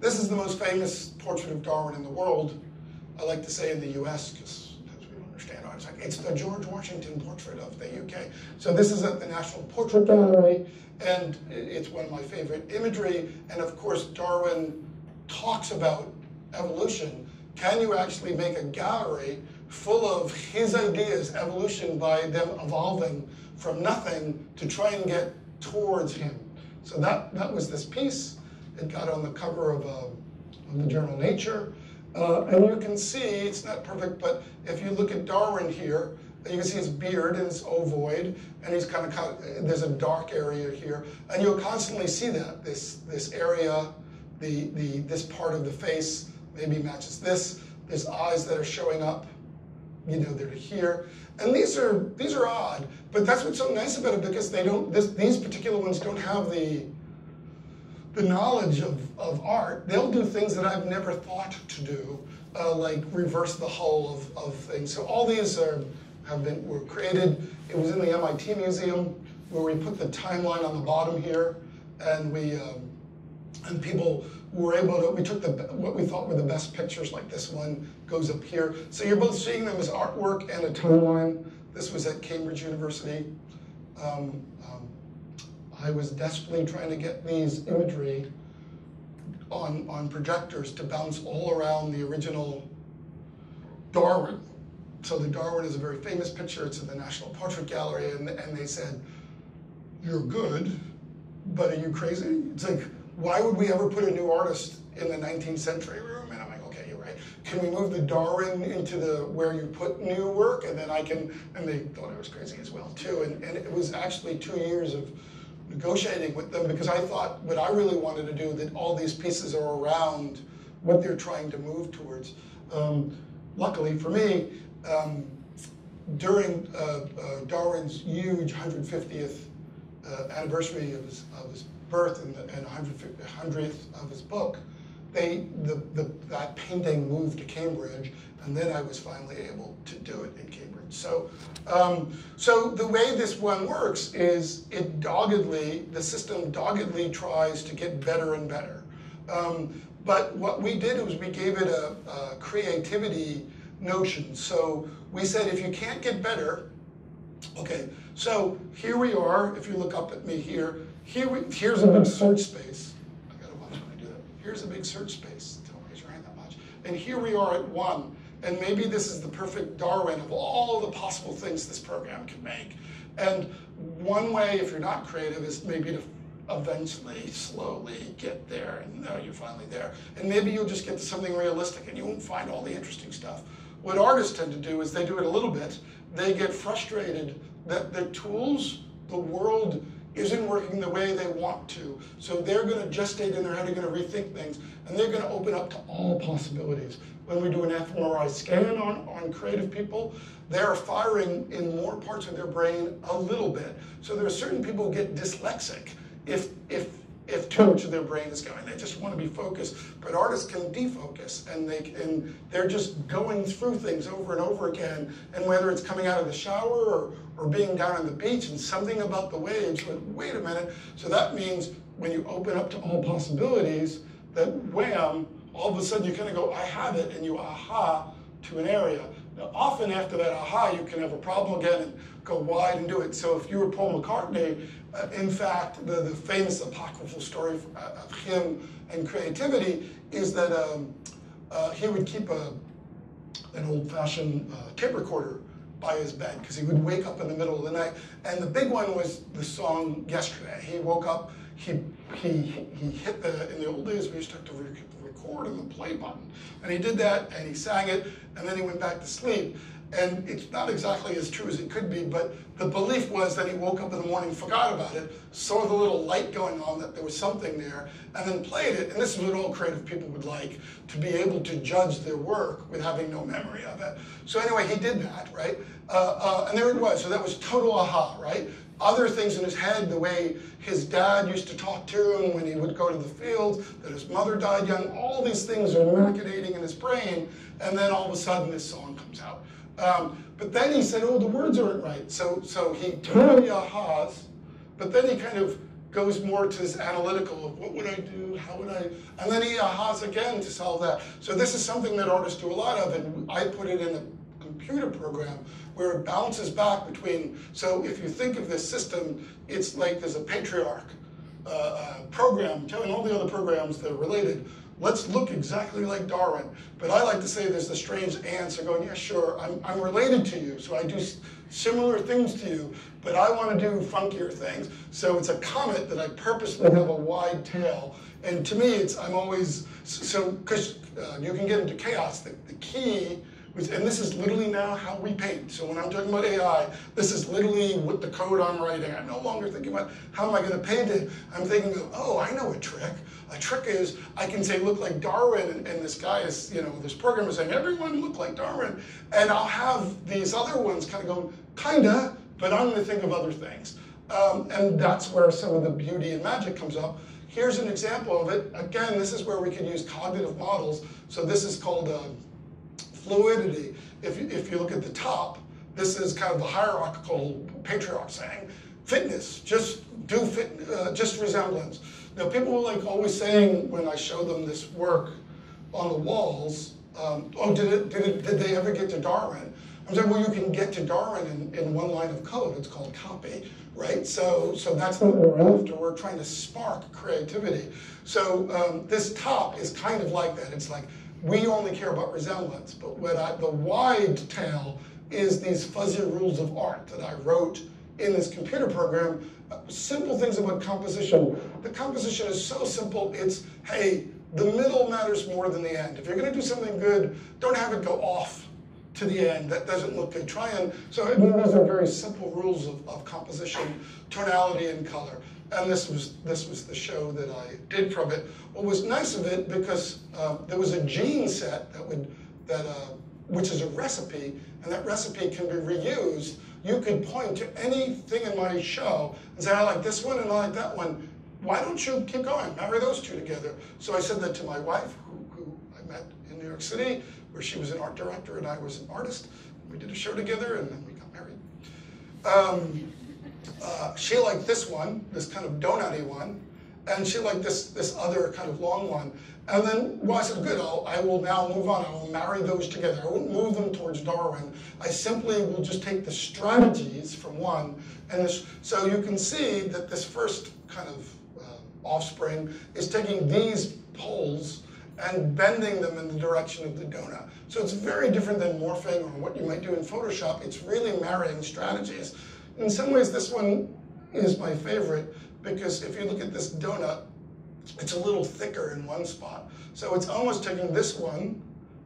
This is the most famous portrait of Darwin in the world. I like to say in the US, because we don't understand It's like, it's the George Washington portrait of the UK. So this is at the National Portrait Gallery, and it's one of my favorite imagery. And of course, Darwin talks about evolution, can you actually make a gallery full of his ideas, evolution by them evolving from nothing to try and get towards him? So that, that was this piece. It got on the cover of, uh, of the journal Nature. Uh, and you can see, it's not perfect, but if you look at Darwin here, you can see his beard and it's ovoid, and he's kind of, there's a dark area here. And you'll constantly see that, this, this area the, the, this part of the face maybe matches this. There's eyes that are showing up, you know, they're here. And these are, these are odd, but that's what's so nice about it because they don't, this, these particular ones don't have the, the knowledge of, of art. They'll do things that I've never thought to do, uh, like reverse the hull of, of things. So all these are, have been, were created. It was in the MIT Museum where we put the timeline on the bottom here and we, um, and people were able to, we took the, what we thought were the best pictures, like this one goes up here. So you're both seeing them as artwork and a timeline. This was at Cambridge University. Um, um, I was desperately trying to get these imagery on, on projectors to bounce all around the original Darwin. So the Darwin is a very famous picture. It's in the National Portrait Gallery, and, and they said, you're good, but are you crazy? It's like, why would we ever put a new artist in the 19th century room? And I'm like, okay, you're right. Can we move the Darwin into the where you put new work, and then I can, and they thought I was crazy as well too, and, and it was actually two years of negotiating with them because I thought what I really wanted to do that all these pieces are around what they're trying to move towards. Um, luckily for me, um, during uh, uh, Darwin's huge 150th uh, anniversary of his, of his birth and, the, and 100th of his book, they, the, the, that painting moved to Cambridge, and then I was finally able to do it in Cambridge. So, um, so the way this one works is it doggedly, the system doggedly tries to get better and better. Um, but what we did was we gave it a, a creativity notion. So we said if you can't get better, okay, so here we are, if you look up at me here, here we, here's a big search space. I gotta watch when I do that. Here's a big search space. Don't raise your hand that much. And here we are at one. And maybe this is the perfect Darwin of all the possible things this program can make. And one way, if you're not creative, is maybe to eventually, slowly get there, and now you're finally there. And maybe you'll just get to something realistic and you won't find all the interesting stuff. What artists tend to do is they do it a little bit. They get frustrated that the tools, the world isn't working the way they want to. So they're going to gestate in their head, they're going to rethink things, and they're going to open up to all possibilities. When we do an fMRI scan on, on creative people, they're firing in more parts of their brain a little bit. So there are certain people who get dyslexic if, if, if too much of their brain is going. They just want to be focused. But artists can defocus and they and they're just going through things over and over again. And whether it's coming out of the shower or, or being down on the beach and something about the waves, like, wait a minute. So that means when you open up to all possibilities, that wham, all of a sudden you kind of go, I have it, and you aha to an area. Now, often after that aha, you can have a problem again and go wide and do it. So if you were Paul McCartney, uh, in fact, the, the famous apocryphal story uh, of him and creativity is that um, uh, he would keep a, an old-fashioned uh, tape recorder by his bed because he would wake up in the middle of the night. And the big one was the song Yesterday. He woke up, he, he, he hit the, in the old days, we used to have to and the play button. And he did that and he sang it and then he went back to sleep. And it's not exactly as true as it could be, but the belief was that he woke up in the morning, forgot about it, saw the little light going on, that there was something there, and then played it. And this is what all creative people would like, to be able to judge their work with having no memory of it. So anyway, he did that, right? Uh, uh, and there it was. So that was total aha, right? Other things in his head, the way his dad used to talk to him when he would go to the field, that his mother died young, all these things are machinating in his brain, and then all of a sudden this song comes out. Um, but then he said, oh, the words aren't right. So, so he totally ahas, but then he kind of goes more to this analytical of what would I do, how would I, and then he ahas again to solve that. So this is something that artists do a lot of, and I put it in a computer program where it bounces back between, so if you think of this system, it's like there's a patriarch uh, uh, program telling all the other programs that are related, let's look exactly like Darwin. But I like to say there's the strange ants are going, yeah, sure, I'm, I'm related to you, so I do similar things to you, but I want to do funkier things. So it's a comet that I purposely have a wide tail. And to me, it's I'm always, so, because uh, you can get into chaos. The, the key and this is literally now how we paint. So when I'm talking about AI, this is literally what the code I'm writing. I'm no longer thinking about how am I going to paint it. I'm thinking, oh, I know a trick. A trick is I can say look like Darwin, and, and this guy is, you know, this program is saying everyone look like Darwin, and I'll have these other ones kind of go kinda, but I'm going to think of other things. Um, and that's where some of the beauty and magic comes up. Here's an example of it. Again, this is where we can use cognitive models. So this is called uh, fluidity. If you, if you look at the top, this is kind of the hierarchical patriarch saying, fitness, just do fit, uh, just resemblance. Now people were like always saying when I show them this work on the walls, um, oh, did, it, did, it, did they ever get to Darwin? I'm saying, well, you can get to Darwin in, in one line of code. It's called copy, right? So, so that's what we're after. We're trying to spark creativity. So um, this top is kind of like that. It's like we only care about resemblance, but what I, the wide tail is these fuzzy rules of art that I wrote in this computer program. Simple things about composition. The composition is so simple, it's, hey, the middle matters more than the end. If you're gonna do something good, don't have it go off to the end. That doesn't look good. Try and, so I mean, those are very simple rules of, of composition, tonality and color. And this was, this was the show that I did from it. What was nice of it, because uh, there was a gene set that would, that, uh, which is a recipe, and that recipe can be reused. You could point to anything in my show and say, I like this one and I like that one. Why don't you keep going? Marry those two together. So I said that to my wife, who, who I met in New York City, where she was an art director and I was an artist. We did a show together and then we got married. Um, uh, she liked this one, this kind of donutty one, and she liked this this other kind of long one. And then, well, I said, good, I'll, I will now move on. I will marry those together. I won't move them towards Darwin. I simply will just take the strategies from one. And this, so you can see that this first kind of uh, offspring is taking these poles and bending them in the direction of the donut. So it's very different than morphing or what you might do in Photoshop. It's really marrying strategies. In some ways, this one is my favorite because if you look at this donut, it's a little thicker in one spot. So it's almost taking this one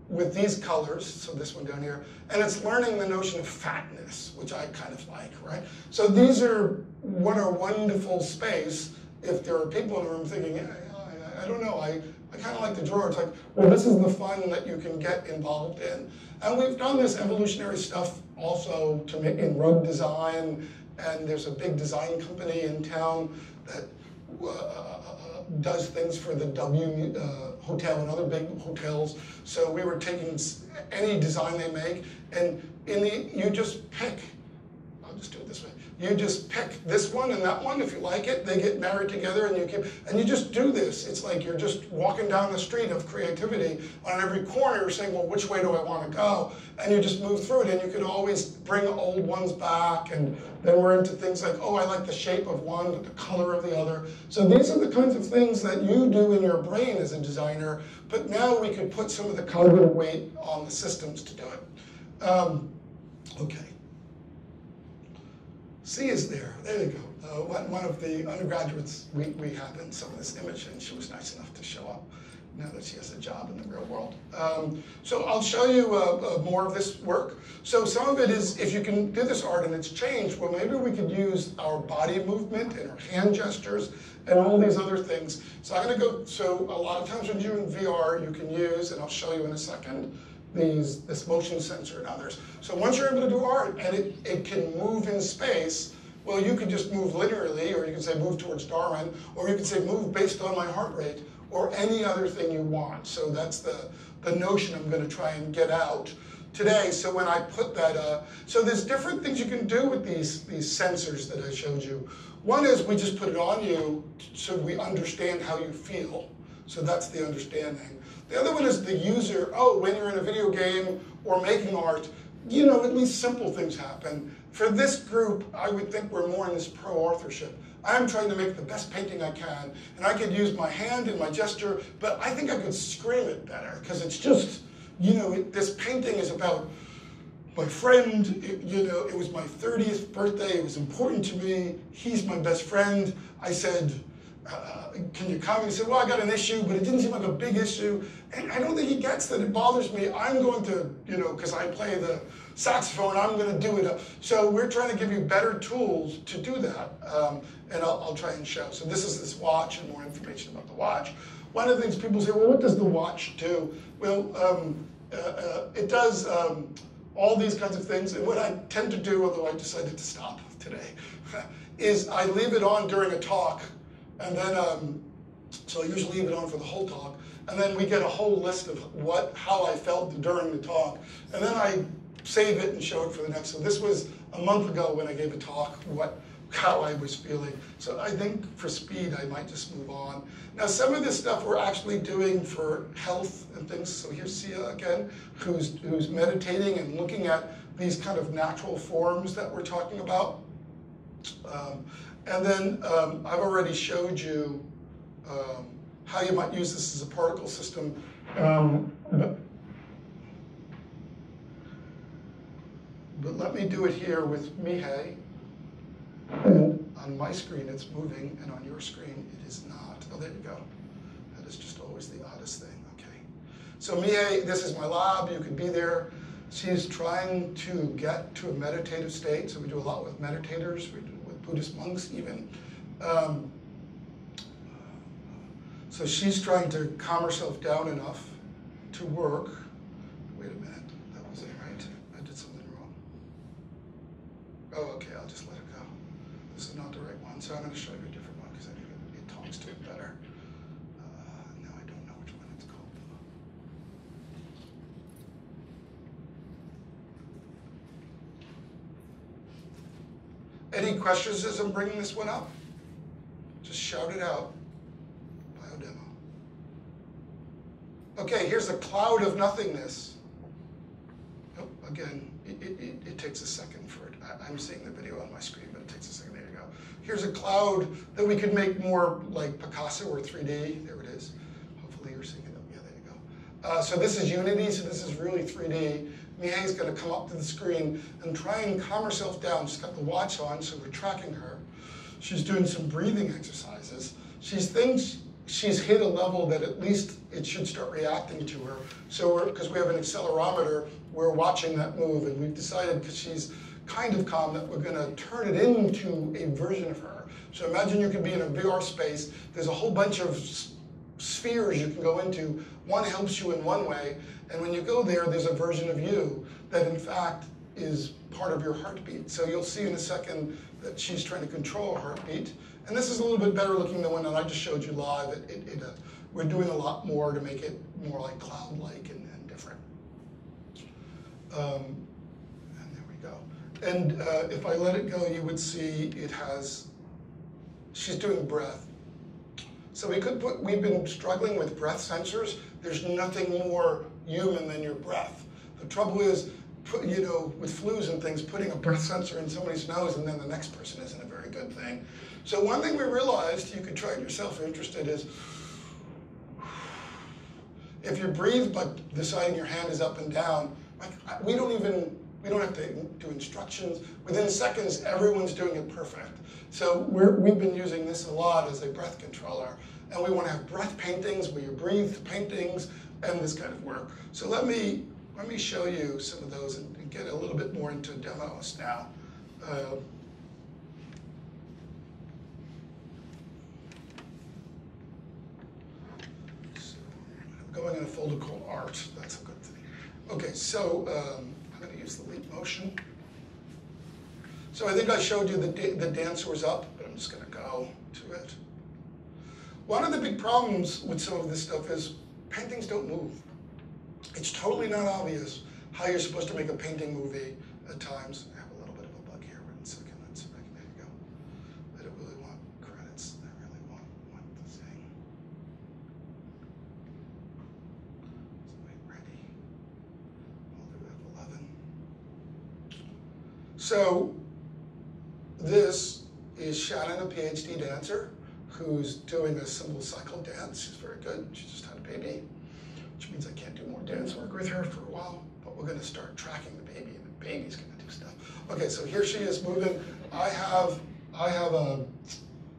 with these colors, so this one down here, and it's learning the notion of fatness, which I kind of like, right? So these are what a wonderful space if there are people in the room thinking, yeah, I, I don't know, I, I kind of like the drawer. It's like, well, this is the fun that you can get involved in. And we've done this evolutionary stuff also to make in rug design, and there's a big design company in town that uh, does things for the W uh, Hotel and other big hotels. So we were taking any design they make, and in the you just pick. I'll just do it this way. You just pick this one and that one if you like it. They get married together and you keep, and you just do this. It's like you're just walking down the street of creativity. On every corner, you're saying, well, which way do I want to go? And you just move through it. And you could always bring old ones back. And then we're into things like, oh, I like the shape of one, the color of the other. So these are the kinds of things that you do in your brain as a designer. But now we could put some of the cognitive weight on the systems to do it. Um, okay. C is there. There you go. Uh, one, one of the undergraduates we, we have in some of this image, and she was nice enough to show up now that she has a job in the real world. Um, so I'll show you uh, uh, more of this work. So some of it is, if you can do this art and it's changed, well, maybe we could use our body movement and our hand gestures and all these other things. So I'm gonna go, so a lot of times when you're in VR, you can use, and I'll show you in a second, these, this motion sensor and others. So once you're able to do art and it, it can move in space, well, you can just move linearly, or you can say move towards Darwin, or you can say move based on my heart rate, or any other thing you want. So that's the, the notion I'm going to try and get out today. So when I put that, uh, so there's different things you can do with these, these sensors that I showed you. One is we just put it on you so we understand how you feel. So that's the understanding. The other one is the user, oh, when you're in a video game or making art, you know, at least simple things happen. For this group, I would think we're more in this pro-authorship. I'm trying to make the best painting I can, and I could use my hand and my gesture, but I think I could scream it better, because it's just, you know, it, this painting is about my friend, it, you know, it was my 30th birthday, it was important to me, he's my best friend. I said, uh, can you come? He said, well, I got an issue, but it didn't seem like a big issue. And I don't think he gets that it bothers me. I'm going to, you know, because I play the saxophone, I'm going to do it. So we're trying to give you better tools to do that. Um, and I'll, I'll, try and show. So this is this watch and more information about the watch. One of the things people say, well, what does the watch do? Well, um, uh, uh, it does um, all these kinds of things. And what I tend to do, although I decided to stop today, is I leave it on during a talk and then, um, so I usually leave it on for the whole talk. And then we get a whole list of what, how I felt during the talk. And then I save it and show it for the next. So this was a month ago when I gave a talk, what, how I was feeling. So I think for speed, I might just move on. Now, some of this stuff we're actually doing for health and things. So here's Sia again, who's, who's meditating and looking at these kind of natural forms that we're talking about. Um, and then um, I've already showed you um, how you might use this as a particle system. Um, but, but let me do it here with Mihei. And on my screen it's moving, and on your screen it is not. Oh, there you go. That is just always the oddest thing, okay. So Mihei, this is my lab, you can be there. She's trying to get to a meditative state, so we do a lot with meditators, we do Buddhist monks even. Um, so she's trying to calm herself down enough to work. Wait a minute, that wasn't right. I did something wrong. Oh, okay, I'll just let it go. This is not the right one, so I'm going to show you a different one because I think it, it talks to it better. Uh, now I don't know which one it's called. Any questions as I'm bringing this one up? Just shout it out. Biodemo. Okay, here's a cloud of nothingness. Oh, again, it, it, it, takes a second for it. I, I'm seeing the video on my screen, but it takes a second. There you go. Here's a cloud that we could make more like Picasso or 3D. There it is. Hopefully you're seeing it. Yeah, there you go. Uh, so this is Unity, so this is really 3D. Mihei's going to come up to the screen and try and calm herself down. She's got the watch on, so we're tracking her. She's doing some breathing exercises. She thinks she's hit a level that at least it should start reacting to her. So because we have an accelerometer, we're watching that move, and we've decided because she's kind of calm that we're going to turn it into a version of her. So imagine you could be in a VR space. There's a whole bunch of spheres you can go into. One helps you in one way, and when you go there, there's a version of you that in fact is part of your heartbeat. So you'll see in a second that she's trying to control her heartbeat. And this is a little bit better looking than the one that I just showed you live. It, it, it, uh, we're doing a lot more to make it more like cloud-like and, and, different. Um, and there we go. And uh, if I let it go, you would see it has, she's doing breath. So we could put, we've been struggling with breath sensors. There's nothing more human than your breath. The trouble is, you know, with flus and things, putting a breath sensor in somebody's nose and then the next person isn't a very good thing. So one thing we realized, you could try it yourself if you're interested, is if you breathe but deciding your hand is up and down, like we don't even, we don't have to do instructions. Within seconds, everyone's doing it perfect. So we're, we've been using this a lot as a breath controller. And we want to have breath paintings where you breathe paintings and this kind of work. So let me, let me show you some of those and, and get a little bit more into demos now. Uh, going in a folder called art. That's a good thing. Okay, so um, I'm going to use the leap motion. So I think I showed you the, the dancer was up, but I'm just going to go to it. One of the big problems with some of this stuff is paintings don't move. It's totally not obvious how you're supposed to make a painting movie at times. I have a little bit of a bug here within seconds if I can make a go. I don't really want credits. I really want want the thing. So wait, ready? We have 1. So this is Shannon, a PhD dancer, who's doing a simple cycle dance. She's very good. She just had a baby, which means I can't do more dance work with her for a while, but we're gonna start tracking the baby and the baby's gonna do stuff. Okay, so here she is moving. I have, I have a,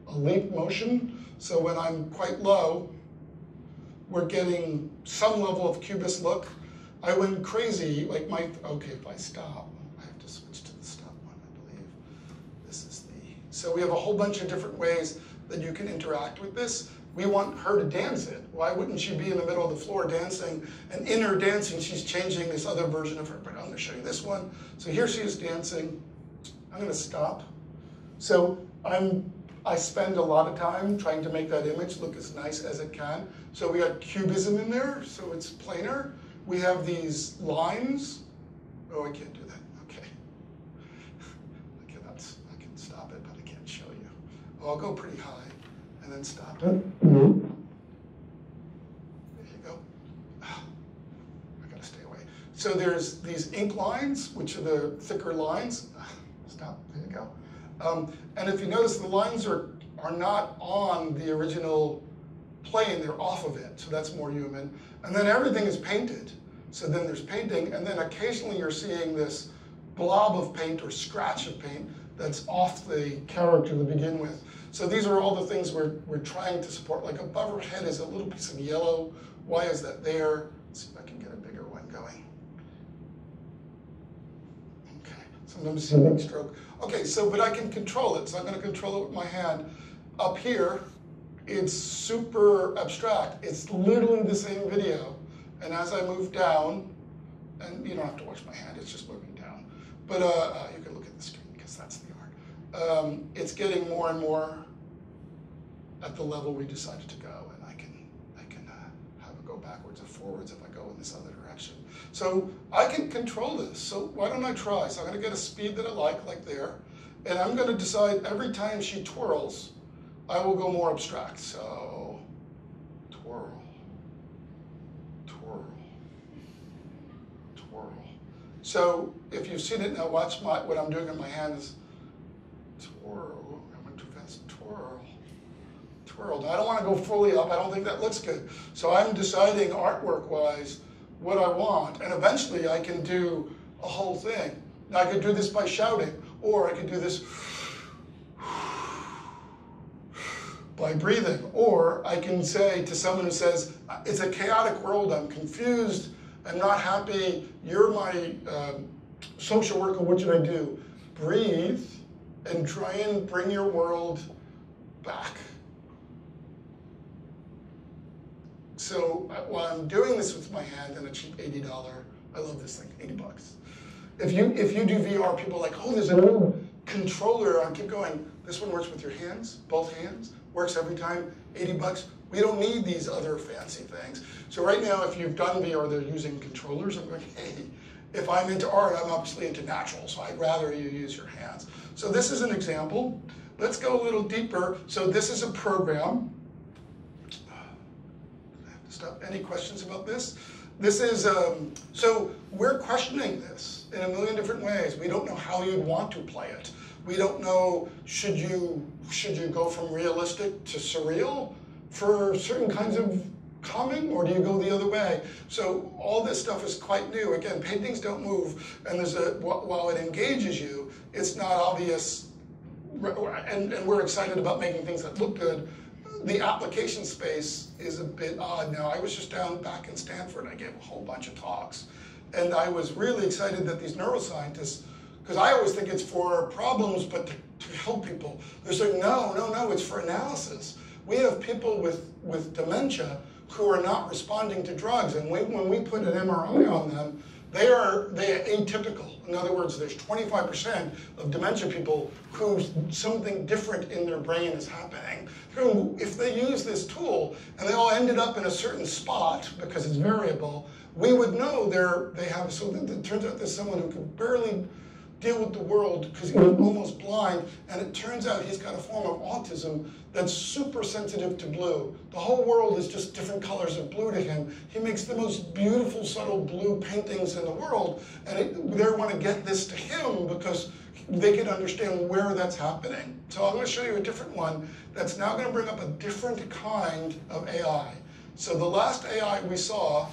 a leap motion. So when I'm quite low, we're getting some level of cubist look. I went crazy, like my, okay, if I stop, I have to switch to the stop one, I believe. This is the, So we have a whole bunch of different ways that you can interact with this. We want her to dance it. Why wouldn't she be in the middle of the floor dancing? And in her dancing, she's changing this other version of her. But I'm going to show you this one. So here she is dancing. I'm going to stop. So I'm I spend a lot of time trying to make that image look as nice as it can. So we got cubism in there, so it's planar. We have these lines. Oh, I can't do I'll go pretty high and then stop it. There you go. I gotta stay away. So there's these ink lines, which are the thicker lines. Stop, there you go. Um, and if you notice, the lines are, are not on the original plane, they're off of it, so that's more human. And then everything is painted. So then there's painting, and then occasionally you're seeing this blob of paint or scratch of paint that's off the character to begin with. So these are all the things we're, we're trying to support. Like above her head is a little piece of yellow. Why is that there? Let's see if I can get a bigger one going. Okay, sometimes it's a big stroke. Okay, so, but I can control it, so I'm gonna control it with my hand. Up here, it's super abstract. It's literally the same video. And as I move down, and you don't have to watch my hand, it's just moving down. But uh, uh, you can look at the screen because that's. Um, it's getting more and more at the level we decided to go, and I can I can uh, have it go backwards or forwards if I go in this other direction. So I can control this. So why don't I try? So I'm going to get a speed that I like, like there, and I'm going to decide every time she twirls, I will go more abstract. So twirl, twirl, twirl. So if you've seen it now, watch my, what I'm doing in my hands. Twirl, I went too fast. Twirl, twirl. Now, I don't want to go fully up. I don't think that looks good. So I'm deciding artwork-wise what I want, and eventually I can do a whole thing. Now I could do this by shouting, or I could do this by breathing. Or I can say to someone who says, it's a chaotic world, I'm confused, I'm not happy, you're my um, social worker, what should I do? Breathe and try and bring your world back. So while I'm doing this with my hand and a cheap $80, I love this thing, 80 bucks. If you, if you do VR, people are like, oh, there's a new controller. I keep going, this one works with your hands, both hands works every time, 80 bucks. We don't need these other fancy things. So right now, if you've done VR, they're using controllers. I'm going, hey, if I'm into art, I'm obviously into natural, so I'd rather you use your hands. So this is an example. Let's go a little deeper. So this is a program. Stop. Any questions about this? This is, um, so we're questioning this in a million different ways. We don't know how you'd want to play it. We don't know should you should you go from realistic to surreal for certain kinds of coming, or do you go the other way? So all this stuff is quite new. Again, paintings don't move, and there's a while it engages you, it's not obvious. And, and we're excited about making things that look good. The application space is a bit odd now. I was just down back in Stanford. I gave a whole bunch of talks, and I was really excited that these neuroscientists because I always think it's for problems, but to, to help people. They're saying, no, no, no, it's for analysis. We have people with, with dementia who are not responding to drugs, and we, when we put an MRI on them, they are they are atypical. In other words, there's 25% of dementia people who something different in their brain is happening. Who, if they use this tool and they all ended up in a certain spot because it's variable, we would know they're they have. So it turns out there's someone who can barely deal with the world because he was mm-hmm. almost blind, and it turns out he's got a form of autism that's super sensitive to blue. The whole world is just different colors of blue to him. He makes the most beautiful, subtle blue paintings in the world, and it, they want to get this to him because they can understand where that's happening. So I'm going to show you a different one that's now going to bring up a different kind of AI. So the last AI we saw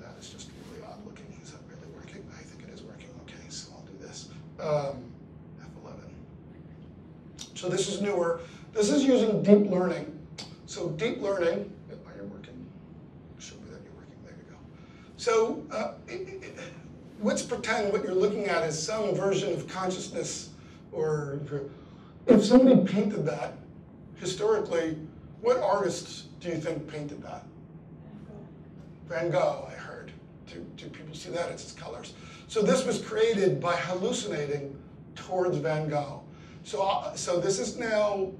that is just really odd looking. Is that really working? I think it is working. Okay, so I'll do this. um, F11. So this is newer. This is using deep learning. So deep learning, are you working? Show me that you're working, there you go. So uh, it, it, let's pretend what you're looking at is some version of consciousness or if somebody painted that, historically, what artists do you think painted that? Van Gogh, I heard. Do, do people see that? It's its colors. So this was created by hallucinating towards Van Gogh. So, uh, so this is now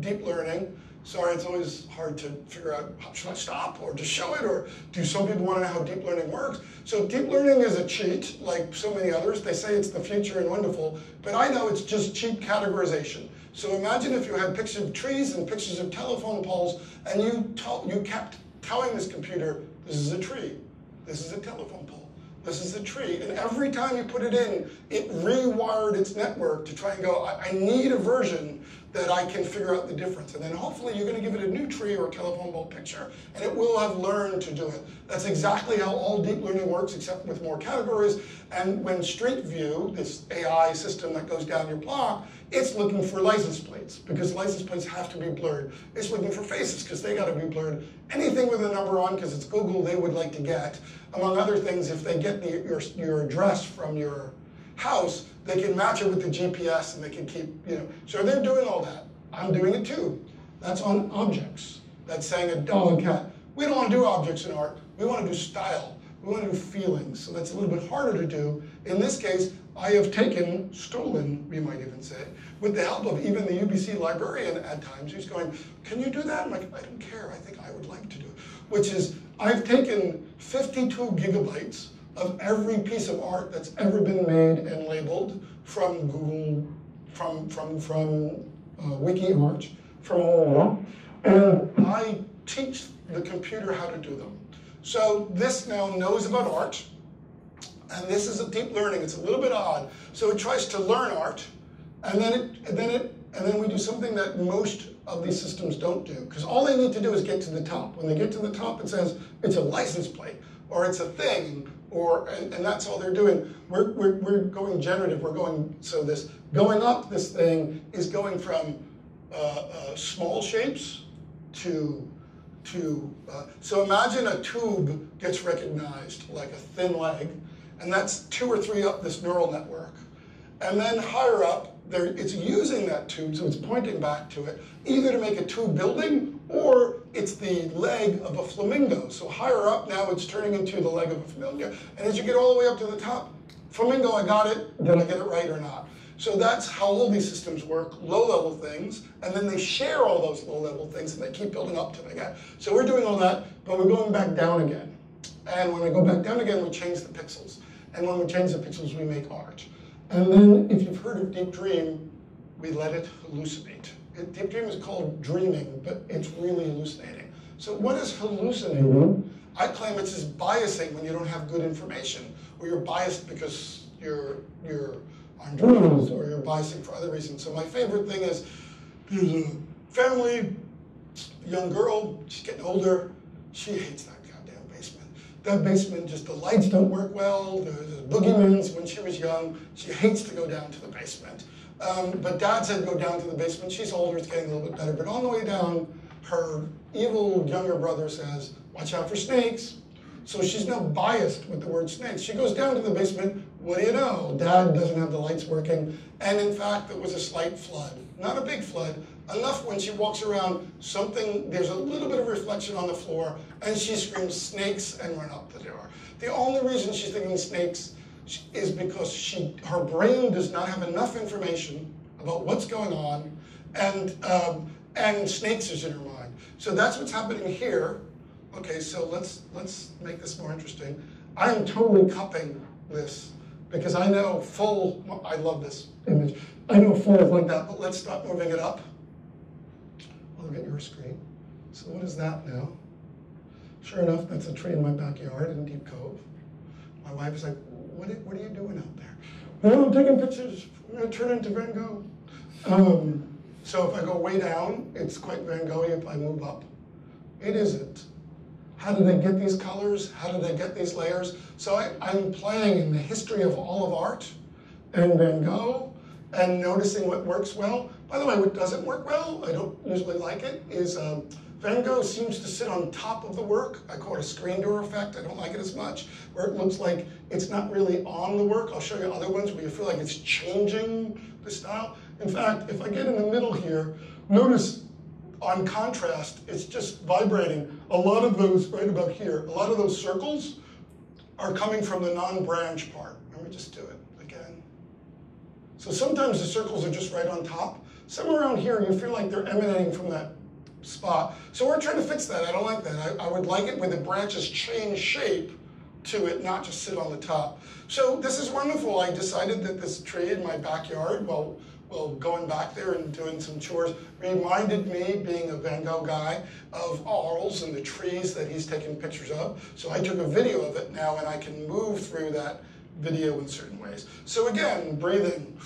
deep learning. Sorry, it's always hard to figure out, how, should I stop or just show it? Or do some people want to know how deep learning works? So deep learning is a cheat, like so many others. They say it's the future and wonderful, but I know it's just cheap categorization. So imagine if you had pictures of trees and pictures of telephone poles, and you, you kept telling this computer, this is a tree, this is a telephone pole. This is a tree. And every time you put it in, it rewired its network to try and go, I, I need a version that I can figure out the difference. And then hopefully you're going to give it a new tree or a telephone pole picture, and it will have learned to do it. That's exactly how all deep learning works, except with more categories. And when Street View, this AI system that goes down your block, it's looking for license plates because license plates have to be blurred. It's looking for faces because they got to be blurred. Anything with a number on, because it's Google, they would like to get. Among other things, if they get the, your, your address from your house, they can match it with the GPS and they can keep, you know. So they're doing all that. I'm doing it too. That's on objects. That's saying a dog, cat. We don't want to do objects in art. We want to do style. We want to do feelings. So that's a little bit harder to do. In this case, I have taken, stolen, we might even say, with the help of even the UBC librarian at times, who's going, can you do that? I'm like, I don't care. I think I would like to do it. Which is, I've taken 52 gigabytes of every piece of art that's ever been made and labeled from Google, from, from, from uh, WikiArt, from all of and I teach the computer how to do them. So this now knows about art, and this is a deep learning. It's a little bit odd. So it tries to learn art, and then it, and then it, and then we do something that most of these systems don't do. Because all they need to do is get to the top. When they get to the top, it says it's a license plate, or it's a thing, or and, and that's all they're doing. We're, we're, we're going generative. We're going so this going up. This thing is going from uh, uh, small shapes to to uh, so imagine a tube gets recognized like a thin leg, and that's two or three up this neural network, and then higher up there, it's using that tube, so it's pointing back to it, either to make a tube building or it's the leg of a flamingo. So higher up now it's turning into the leg of a flamingo. And as you get all the way up to the top, flamingo, I got it, did I get it right or not? So that's how all these systems work, low-level things, and then they share all those low-level things and they keep building up to them again. So we're doing all that, but we're going back down again. And when we go back down again, we change the pixels. And when we change the pixels, we make art. And then if you've heard of Deep Dream, we let it hallucinate. Deep Dream is called dreaming, but it's really hallucinating. So what is hallucinating? Mm -hmm. I claim it's just biasing when you don't have good information, or you're biased because you're you're on drugs, or you're biasing for other reasons. So my favorite thing is there's a family, young girl, she's getting older, she hates that That basement, just the lights don't work well, there's boogeymans when she was young, she hates to go down to the basement. Um, but dad said go down to the basement. She's older, it's getting a little bit better. But on the way down, her evil younger brother says, watch out for snakes. So she's now biased with the word snakes. She goes down to the basement. What do you know? Dad doesn't have the lights working. And in fact, there was a slight flood. Not a big flood, enough when she walks around, something, there's a little bit of reflection on the floor, and she screams snakes and run up the door. The only reason she's thinking snakes is because she, her brain does not have enough information about what's going on, and, um, and snakes is in her mind. So that's what's happening here. Okay, so let's, let's make this more interesting. I am totally cupping this because I know full, I love this image. I know full is like that, but let's stop moving it up. Look at your screen. So what is that now? Sure enough, that's a tree in my backyard in Deep Cove. My wife is like, what, what are you doing out there? Well, I'm taking pictures. I'm going to turn into Van Gogh. Um, so if I go way down, it's quite Van Gogh if I move up. It isn't. How do they get these colors? How do they get these layers? So I, I'm playing in the history of all of art and Van Gogh and noticing what works well. By the way, what doesn't work well, I don't usually like it, is um, Van Gogh seems to sit on top of the work. I call it a screen door effect. I don't like it as much, where it looks like it's not really on the work. I'll show you other ones where you feel like it's changing the style. In fact, if I get in the middle here, notice on contrast, it's just vibrating. A lot of those, right about here, a lot of those circles are coming from the non-branch part. Let me just do it again. So sometimes the circles are just right on top. Somewhere around here, and you feel like they're emanating from that spot. So we're trying to fix that. I don't like that. I, I would like it where the branches change shape to it, not just sit on the top. So this is wonderful. I decided that this tree in my backyard, well, well, going back there and doing some chores, reminded me, being a Van Gogh guy, of Arles and the trees that he's taking pictures of. So I took a video of it now and I can move through that video in certain ways. So again, breathing.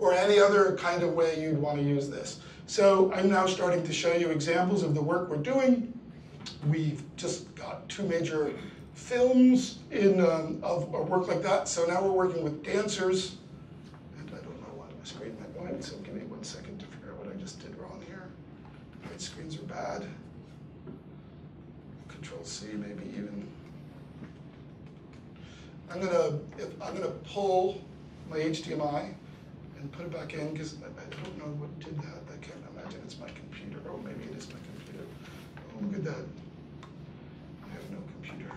Or any other kind of way you'd want to use this. So I'm now starting to show you examples of the work we're doing. We've just got two major films in um, of, of work like that. So now we're working with dancers. And I don't know why my screen went blank, so give me one second to figure out what I just did wrong here. My screens are bad. Control C, maybe even. I'm gonna if, I'm gonna pull my HDMI and put it back in because I, I don't know what did that. I can't imagine it's my computer. Oh, maybe it is my computer. Oh, look at that. I have no computer.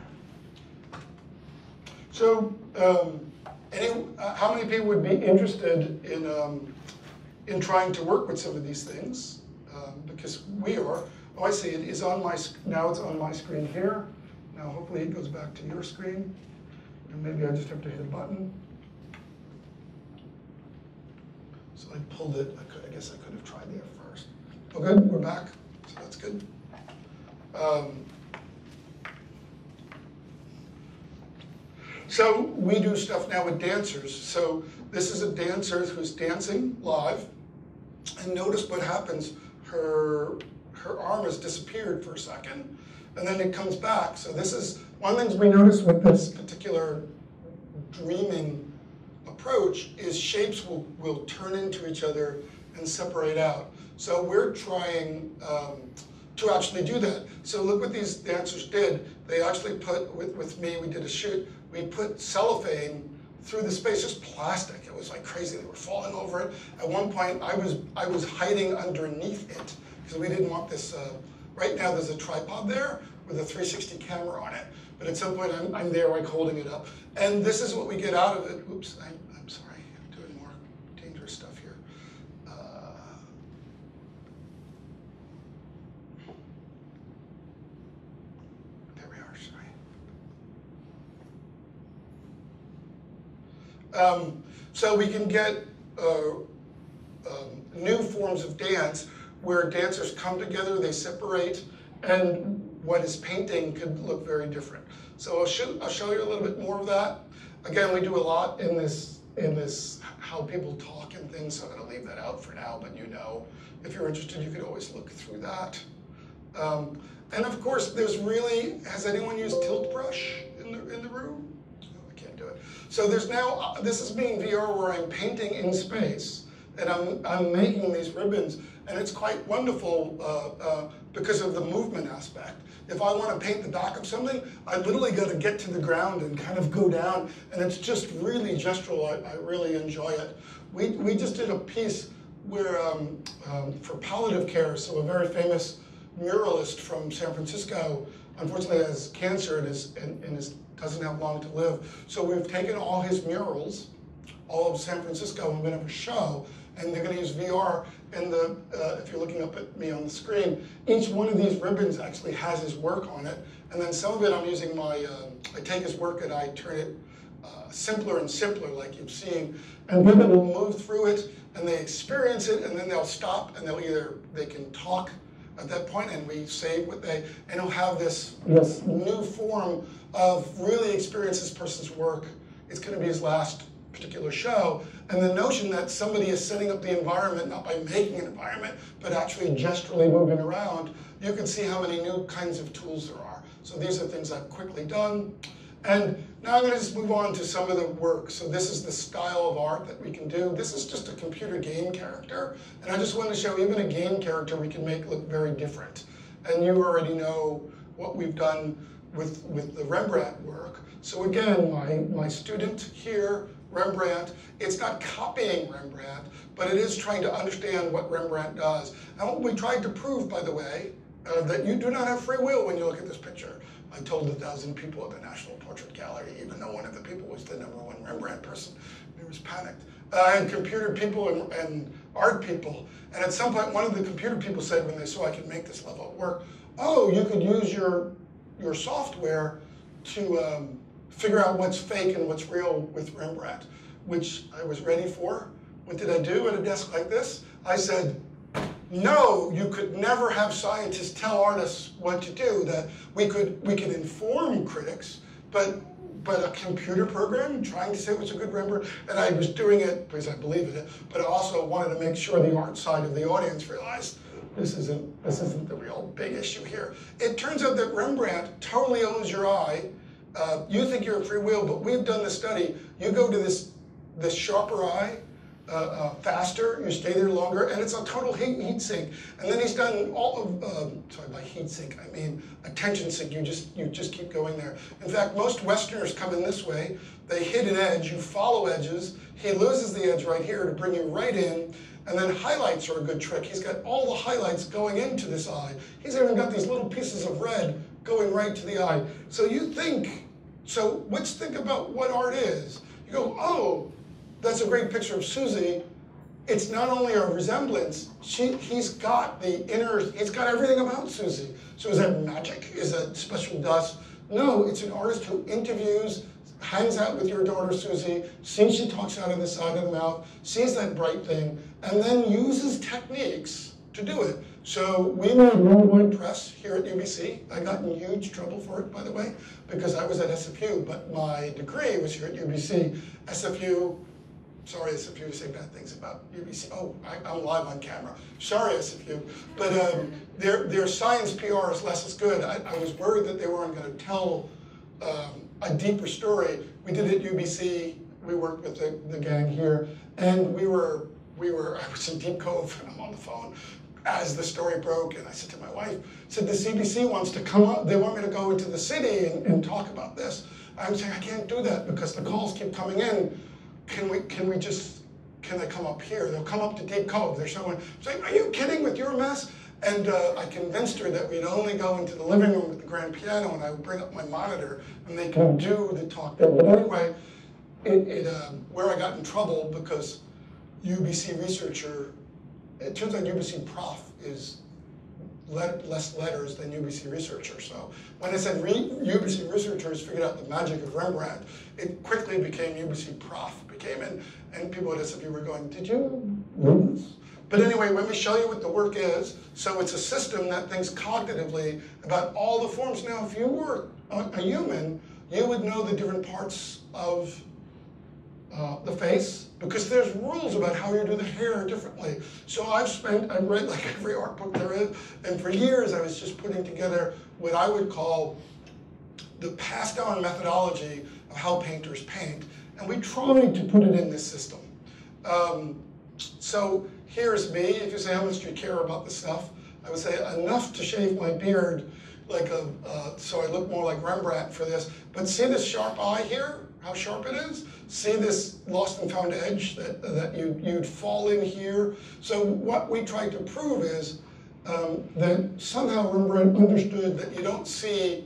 So, um, any, uh, how many people would be interested in um, in trying to work with some of these things? Um, because we are. Oh, I see. It is on my now. It's on my screen here. Now, hopefully, it goes back to your screen. And maybe I just have to hit a button. So I pulled it. I, could, I guess I could have tried there first. Okay. We're back. So that's good. Um, so we do stuff now with dancers. So this is a dancer who's dancing live. And notice what happens. Her, her arm has disappeared for a second and then it comes back. So this is one of the things we notice with this particular dreaming approach is shapes will, will turn into each other and separate out. So we're trying um, to actually do that. So look what these dancers did. They actually put, with, with me, we did a shoot, we put cellophane through the space, just plastic. It was like crazy. They were falling over it. At one point, I was, I was hiding underneath it because we didn't want this uh, Right now there's a tripod there with a 360 camera on it, but at some point I'm, I'm there like holding it up. And this is what we get out of it. Oops, I, I'm sorry, I'm doing more dangerous stuff here. Uh, there we are, sorry. Um, so we can get uh, um, new forms of dance where dancers come together, they separate, and what is painting could look very different. So I'll show, I'll show you a little bit more of that. Again, we do a lot in this, in this how people talk and things, so I'm gonna leave that out for now, but you know, if you're interested, you could always look through that. Um, and of course, there's really, has anyone used tilt brush in the, in the room? Can't do it. So there's now, this is being VR where I'm painting in space, and I'm, I'm making these ribbons, and it's quite wonderful uh, uh, because of the movement aspect. If I want to paint the back of something, I literally got to get to the ground and kind of go down, and it's just really gestural. I, I really enjoy it. We, we just did a piece where um, um, for palliative care, so a very famous muralist from San Francisco, unfortunately has cancer and, is, and, and is, doesn't have long to live. So we've taken all his murals, all of San Francisco, and we're going to have a show and they're going to use VR. And the, uh, if you're looking up at me on the screen, each one of these ribbons actually has his work on it. And then some of it I'm using my, uh, I take his work and I turn it uh, simpler and simpler like you've seen. And women will move through it and they experience it and then they'll stop and they'll either, they can talk at that point and we say what they, and he'll have this, this new form of really experience this person's work. It's going to be his last particular show, and the notion that somebody is setting up the environment not by making an environment, but actually gesturally moving around, you can see how many new kinds of tools there are. So these are things I've quickly done. And now I'm going to just move on to some of the work. So this is the style of art that we can do. This is just a computer game character. And I just want to show even a game character we can make look very different. And you already know what we've done with, with the Rembrandt work. So again, my, my student here Rembrandt. It's not copying Rembrandt, but it is trying to understand what Rembrandt does. And what we tried to prove, by the way, uh, that you do not have free will when you look at this picture. I told a thousand people at the National Portrait Gallery, even though one of the people was the number one Rembrandt person, he was panicked. Uh, and computer people and, and art people. And at some point, one of the computer people said when they saw I could make this level work, oh, you could use your, your software to um, figure out what's fake and what's real with Rembrandt, which I was ready for. What did I do at a desk like this? I said, no, you could never have scientists tell artists what to do, that we could, we could inform critics, but but a computer program trying to say what's a good Rembrandt, and I was doing it because I believe in it, but I also wanted to make sure the art side of the audience realized this isn't this isn't the real big issue here. It turns out that Rembrandt totally owns your eye. Uh, you think you're a free will, but we've done the study. You go to this this sharper eye, uh, uh, faster, you stay there longer, and it's a total heat, heat sink. And then he's done all of, um, sorry, by heat sink, I mean attention sink, you just, you just keep going there. In fact, most Westerners come in this way, they hit an edge, you follow edges, he loses the edge right here to bring you right in, and then highlights are a good trick. He's got all the highlights going into this eye. He's even got these little pieces of red going right to the eye. So you think, so let's think about what art is. You go, oh, that's a great picture of Susie. It's not only a resemblance, she, he's got the inner, he's got everything about Susie. So is that magic? Is that special dust? No, it's an artist who interviews, hangs out with your daughter Susie, sees she talks out of the side of the mouth, sees that bright thing, and then uses techniques to do it. So we made worldwide press here at UBC. I got in huge trouble for it, by the way, because I was at SFU, but my degree was here at UBC. SFU sorry SFU to say bad things about UBC. Oh, I, am live on camera. Sorry SFU. But um, their, their science PR is less as good. I, I was worried that they weren't going to tell um, a deeper story. We did it at UBC. We worked with the, the gang here. And we were, we were, I was in Deep Cove and I'm on the phone as the story broke. And I said to my wife, said the CBC wants to come up. They want me to go into the city and, and talk about this. I'm saying I can't do that because the calls keep coming in can we, can we just, can they come up here? They'll come up to Deep Cove. There's someone saying, are you kidding with your mess? And uh, I convinced her that we'd only go into the living room with the grand piano and I would bring up my monitor and they could do the talk. But anyway, it, it uh, where I got in trouble because UBC researcher, it turns out UBC prof is less letters than UBC researchers. So when I said re UBC researchers figured out the magic of Rembrandt, it quickly became UBC prof became in, and people at SFU were going, did you? But anyway, let me show you what the work is. So it's a system that thinks cognitively about all the forms. Now, if you were a, a human, you would know the different parts of uh, the face because there's rules about how you do the hair differently. So I've spent, I've read like every art book there is, and for years I was just putting together what I would call the passed down methodology of how painters paint, and we tried to put it in this system. Um, so here's me, if you say how much do you care about this stuff, I would say enough to shave my beard like a, uh, so I look more like Rembrandt for this. But see this sharp eye here? How sharp it is. See this lost and found edge that, that you, you'd fall in here. So what we tried to prove is um, that somehow Rembrandt understood that you don't see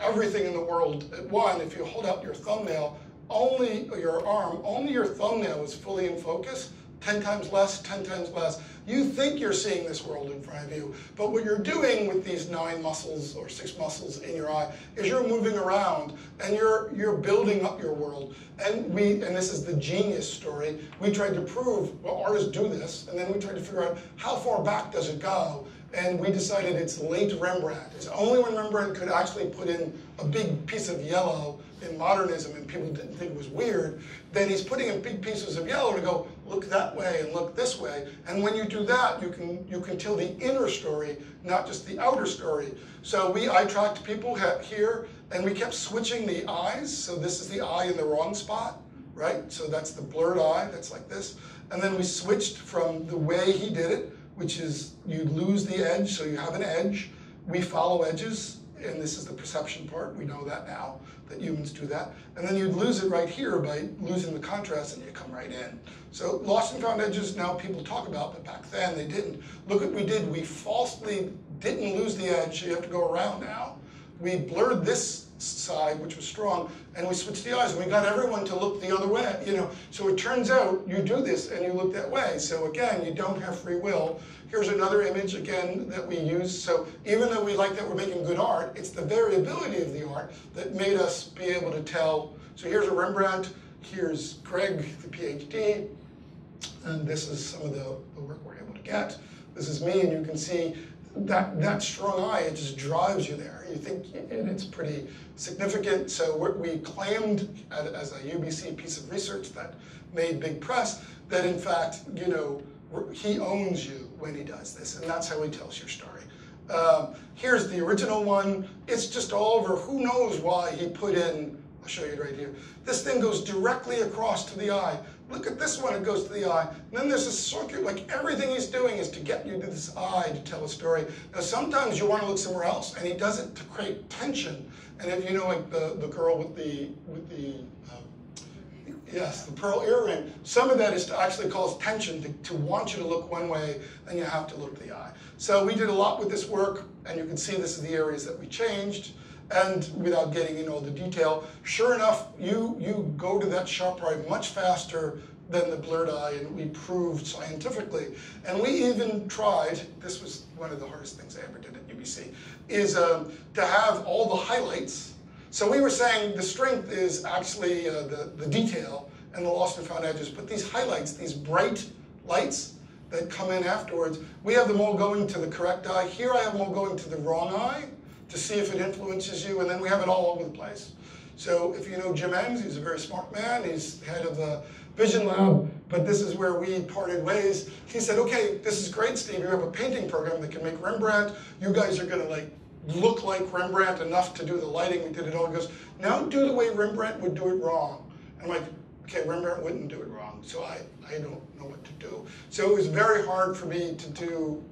everything in the world at one. If you hold out your thumbnail, only your arm, only your thumbnail is fully in focus. 10 times less, 10 times less. You think you're seeing this world in front of you, but what you're doing with these nine muscles or six muscles in your eye is you're moving around and you're you're building up your world. And we and this is the genius story. We tried to prove well artists do this, and then we tried to figure out how far back does it go. And we decided it's late Rembrandt. It's only when Rembrandt could actually put in a big piece of yellow in modernism and people didn't think it was weird, then he's putting in big pieces of yellow to go, look that way and look this way. And when you do that, you can you can tell the inner story, not just the outer story. So we eye tracked people here, and we kept switching the eyes. So this is the eye in the wrong spot, right? So that's the blurred eye, that's like this. And then we switched from the way he did it, which is you lose the edge, so you have an edge. We follow edges, and this is the perception part, we know that now, that humans do that. And then you'd lose it right here by losing the contrast and you come right in. So lost and found edges now people talk about, but back then they didn't. Look what we did, we falsely didn't lose the edge, so you have to go around now. We blurred this side, which was strong, and we switched the eyes, and we got everyone to look the other way, you know. So it turns out you do this and you look that way. So again, you don't have free will. Here's another image again that we use. So even though we like that we're making good art, it's the variability of the art that made us be able to tell. So here's a Rembrandt, here's Greg, the PhD, and this is some of the, the work we're able to get. This is me, and you can see that, that strong eye, it just drives you there. You think, and it's pretty significant. So we claimed as a UBC piece of research that made big press that in fact, you know, he owns you when he does this, and that's how he tells your story. Um, here's the original one. It's just all over. Who knows why he put in, I'll show you right here. This thing goes directly across to the eye. Look at this one, it goes to the eye. And then there's a circuit, like everything he's doing is to get you to this eye to tell a story. Now sometimes you want to look somewhere else, and he does it to create tension. And if you know like the, the girl with the, with the um, yes, the pearl earring, some of that is to actually cause tension, to, to want you to look one way, and you have to look the eye. So we did a lot with this work, and you can see this is the areas that we changed and without getting into all the detail, sure enough, you, you go to that sharp eye much faster than the blurred eye, and we proved scientifically. And we even tried, this was one of the hardest things I ever did at UBC, is um, to have all the highlights. So we were saying the strength is actually uh, the, the detail and the lost and found edges, but these highlights, these bright lights that come in afterwards, we have them all going to the correct eye. Here I have them all going to the wrong eye, to see if it influences you, and then we have it all over the place. So if you know Jim Enns, he's a very smart man. He's head of the Vision Lab, but this is where we parted ways. He said, okay, this is great, Steve. You have a painting program that can make Rembrandt. You guys are going to like look like Rembrandt enough to do the lighting. We did it all. He goes, now do the way Rembrandt would do it wrong. I'm like, okay, Rembrandt wouldn't do it wrong, so I, I don't know what to do. So it was very hard for me to do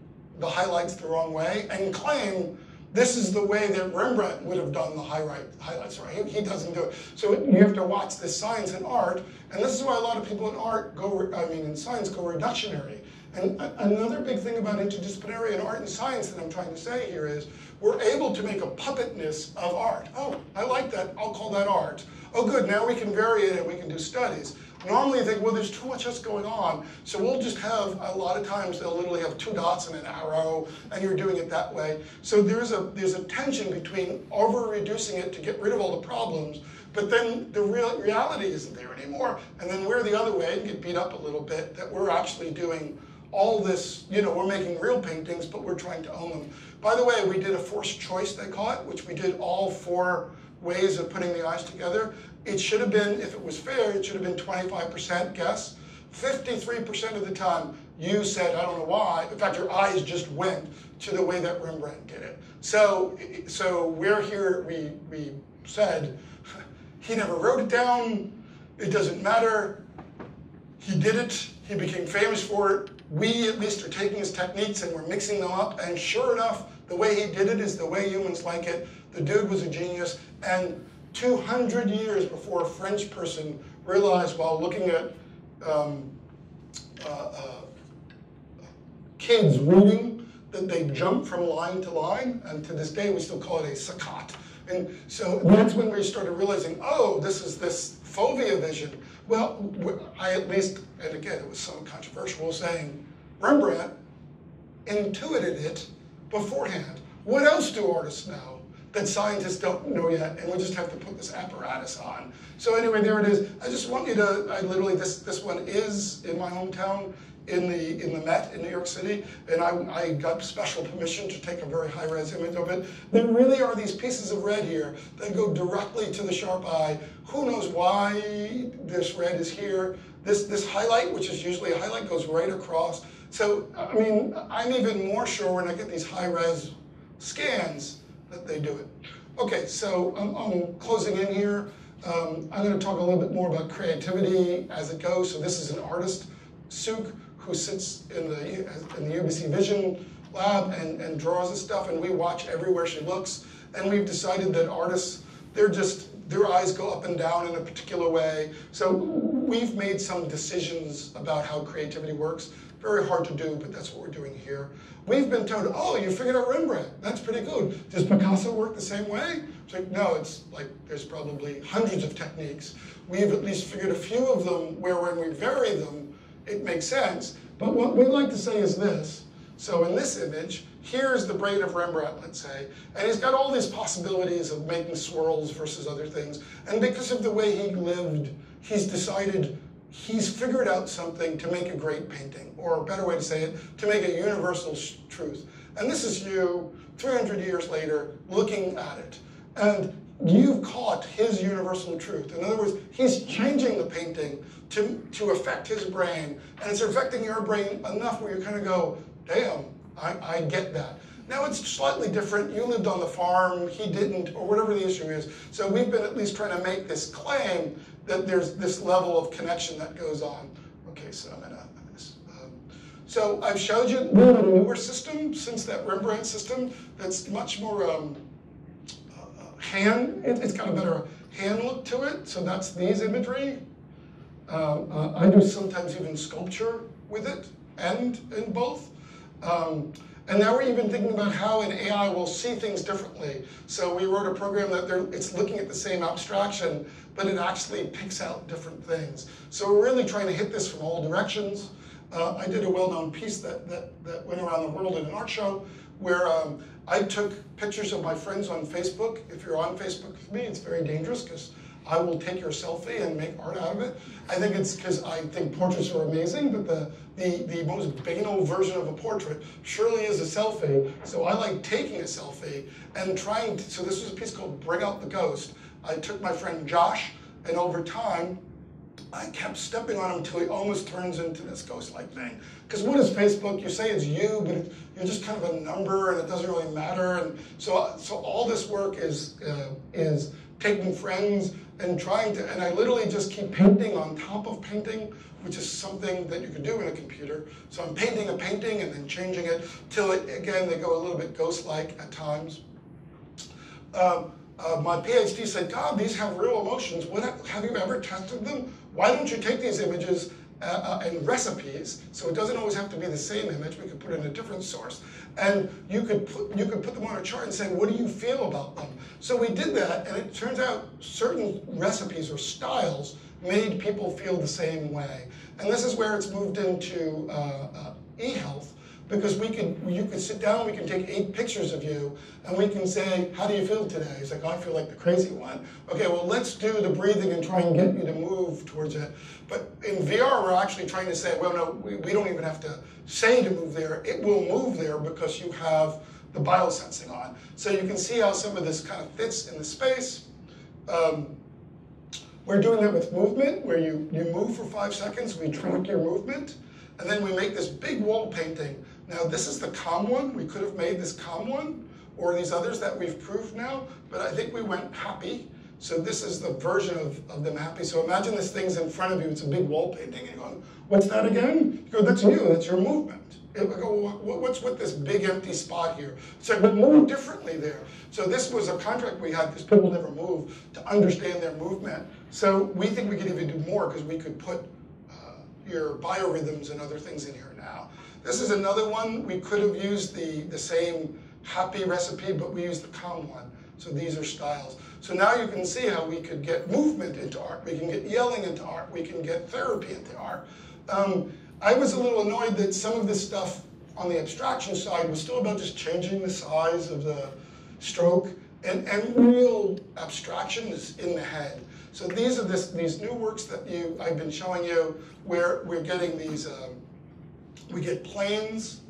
the highlights the wrong way and claim this is the way that Rembrandt would have done the highlight, highlights, right? He, doesn't do it. So you have to watch this science and art, and this is why a lot of people in art go, I mean, in science go reductionary. And another big thing about interdisciplinary and art and science that I'm trying to say here is we're able to make a puppetness of art. Oh, I like that, I'll call that art. Oh good, now we can vary it and we can do studies. Normally you think, well, there's too much else going on, so we'll just have, a lot of times they'll literally have two dots and an arrow, and you're doing it that way. So there's a, there's a tension between over-reducing it to get rid of all the problems, but then the real reality isn't there anymore, and then we're the other way and get beat up a little bit, that we're actually doing all this, you know, we're making real paintings, but we're trying to own them. By the way, we did a forced choice, they call it, which we did all four ways of putting the eyes together. It should have been, if it was fair, it should have been 25% guess. 53% of the time, you said, I don't know why. In fact, your eyes just went to the way that Rembrandt did it. So, so we're here, we, we said, he never wrote it down. It doesn't matter. He did it. He became famous for it. We at least are taking his techniques and we're mixing them up. And sure enough, the way he did it is the way humans like it. The dude was a genius. And 200 years before a French person realized while looking at um, uh, uh, kids reading that they jump from line to line, and to this day we still call it a saccade. And so that's when we started realizing, oh, this is this fovea vision. Well, I at least, and again, it was somewhat controversial, saying Rembrandt intuited it beforehand. What else do artists know? That scientists don't know yet, and we just have to put this apparatus on. So anyway, there it is. I just want you to, I literally, this, this one is in my hometown, in the in the Met in New York City, and I, I got special permission to take a very high-res image of it. There really are these pieces of red here that go directly to the sharp eye. Who knows why this red is here? This this highlight, which is usually a highlight, goes right across. So I mean, I'm even more sure when I get these high-res scans that they do it. Okay, so I'm, I'm closing in here. Um, I'm going to talk a little bit more about creativity as it goes. So this is an artist, Suk, who sits in the, in the UBC Vision lab and, and draws this stuff, and we watch everywhere she looks. And we've decided that artists, they're just, their eyes go up and down in a particular way. So we've made some decisions about how creativity works. Very hard to do, but that's what we're doing here. We've been told, oh, you figured out Rembrandt. That's pretty good. Does Picasso work the same way? It's like, no, it's like there's probably hundreds of techniques. We've at least figured a few of them where when we vary them, it makes sense. But what we like to say is this. So in this image, here's the brain of Rembrandt, let's say, and he's got all these possibilities of making swirls versus other things. And because of the way he lived, he's decided he's figured out something to make a great painting, or a better way to say it, to make a universal truth. And this is you 300 years later looking at it. And you've caught his universal truth. In other words, he's changing the painting to, to affect his brain. And it's affecting your brain enough where you kind of go, damn, I, I get that. Now it's slightly different. You lived on the farm, he didn't, or whatever the issue is. So we've been at least trying to make this claim that there's this level of connection that goes on. Okay, so I'm gonna, um, so I've showed you a newer system since that Rembrandt system that's much more um, uh, hand, it, has got a better hand look to it. So that's these imagery. Uh, uh, I do sometimes even sculpture with it and in both. Um, and now we're even thinking about how an AI will see things differently. So we wrote a program that it's looking at the same abstraction, but it actually picks out different things. So we're really trying to hit this from all directions. Uh, I did a well-known piece that, that, that went around the world in an art show where um, I took pictures of my friends on Facebook. If you're on Facebook with me, it's very dangerous because I will take your selfie and make art out of it. I think it's because I think portraits are amazing, but the, the, the most banal version of a portrait surely is a selfie. So I like taking a selfie and trying to, so this was a piece called Bring Out the Ghost. I took my friend Josh, and over time, I kept stepping on him until he almost turns into this ghost-like thing. Because what is Facebook? You say it's you, but it, you're just kind of a number, and it doesn't really matter. And so, so all this work is uh, is taking friends and trying to, and I literally just keep painting on top of painting, which is something that you can do in a computer. So I'm painting a painting and then changing it till it, again, they go a little bit ghost-like at times. Um, uh, my PhD said, God, these have real emotions. What, have you ever tested them? Why don't you take these images uh, uh, and recipes, so it doesn't always have to be the same image. We could put in a different source, and you could put you could put them on a chart and say, what do you feel about them? So we did that, and it turns out certain recipes or styles made people feel the same way, and this is where it's moved into uh, uh e-health because we could, you could sit down, we can take eight pictures of you, and we can say, how do you feel today? He's like, oh, I feel like the crazy one. Okay, well, let's do the breathing and try and get you to move towards it. But in VR, we're actually trying to say, well, no, we, we don't even have to say to move there. It will move there because you have the biosensing on. So you can see how some of this kind of fits in the space. Um, we're doing that with movement, where you, you move for five seconds, we track your movement, and then we make this big wall painting now this is the calm one. We could have made this calm one or these others that we've proved now, but I think we went happy. So this is the version of, of them happy. So imagine this thing's in front of you. It's a big wall painting. And you're going, what's that again? You go, that's you. That's your movement. I go, what's with this big empty spot here? So but move differently there. So this was a contract we had because people never move to understand their movement. So we think we could even do more because we could put uh, your biorhythms and other things in here now. This is another one. We could have used the, the same happy recipe, but we used the calm one. So these are styles. So now you can see how we could get movement into art. We can get yelling into art. We can get therapy into art. Um, I was a little annoyed that some of this stuff on the abstraction side was still about just changing the size of the stroke. And, and real abstraction is in the head. So these are this, these new works that you I've been showing you where we're getting these um, we get planes,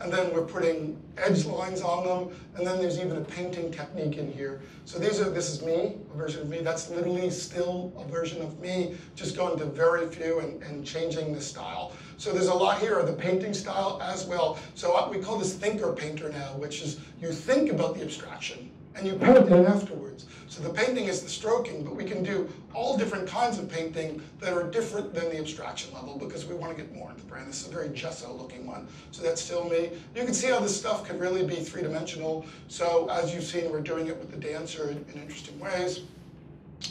and then we're putting edge lines on them, and then there's even a painting technique in here. So these are, this is me, a version of me. That's literally still a version of me, just going to very few and, and changing the style. So there's a lot here of the painting style as well. So we call this thinker painter now, which is you think about the abstraction, and you paint it afterwards. So the painting is the stroking, but we can do all different kinds of painting that are different than the abstraction level because we want to get more into the brand. This is a very gesso looking one. So that's still me. You can see how this stuff can really be three-dimensional. So as you've seen, we're doing it with the dancer in, in interesting ways.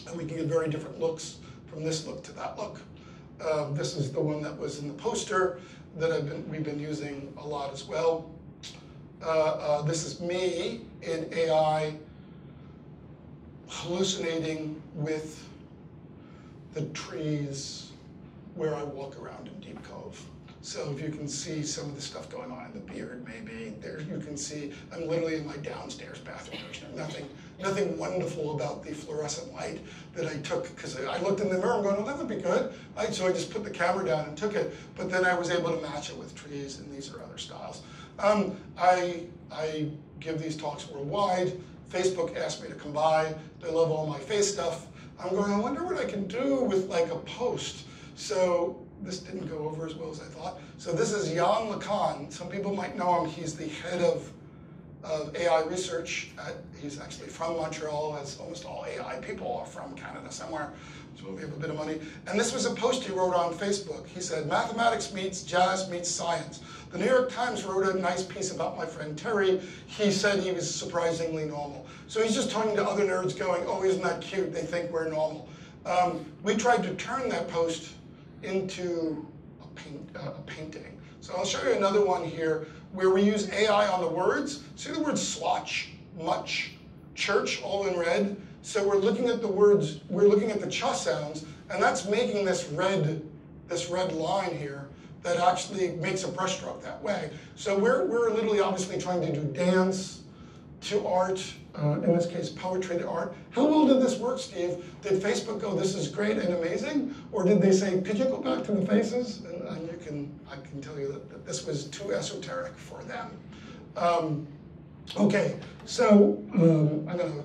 And we can get very different looks from this look to that look. Uh, this is the one that was in the poster that been, we've been using a lot as well. Uh, uh, this is me in AI hallucinating with the trees where I walk around in Deep Cove. So if you can see some of the stuff going on in the beard, maybe there you can see. I'm literally in my downstairs bathroom. There's nothing, nothing wonderful about the fluorescent light that I took because I looked in the mirror. I'm going, oh, that would be good. So I just put the camera down and took it. But then I was able to match it with trees, and these are other styles. Um, I I give these talks worldwide. Facebook asked me to come by. They love all my face stuff. I'm going, I wonder what I can do with like a post. So this didn't go over as well as I thought. So this is Yann LeCun. Some people might know him. He's the head of, of AI research. At, he's actually from Montreal, as almost all AI people are from Canada somewhere. So we have a bit of money. And this was a post he wrote on Facebook. He said, mathematics meets jazz meets science. The New York Times wrote a nice piece about my friend Terry. He said he was surprisingly normal. So he's just talking to other nerds going, oh, isn't that cute? They think we're normal. Um, we tried to turn that post into a, paint, uh, a painting. So I'll show you another one here where we use AI on the words. See the word swatch, much, church, all in red. So we're looking at the words, we're looking at the ch sounds, and that's making this red, this red line here that actually makes a brushstroke that way. So we're, we're literally obviously trying to do dance to art, uh, in this case, poetry to art. How well did this work, Steve? Did Facebook go, this is great and amazing? Or did they say, could you go back to the faces? And, and you can, I can tell you that, that, this was too esoteric for them. Um, okay, so um, I'm gonna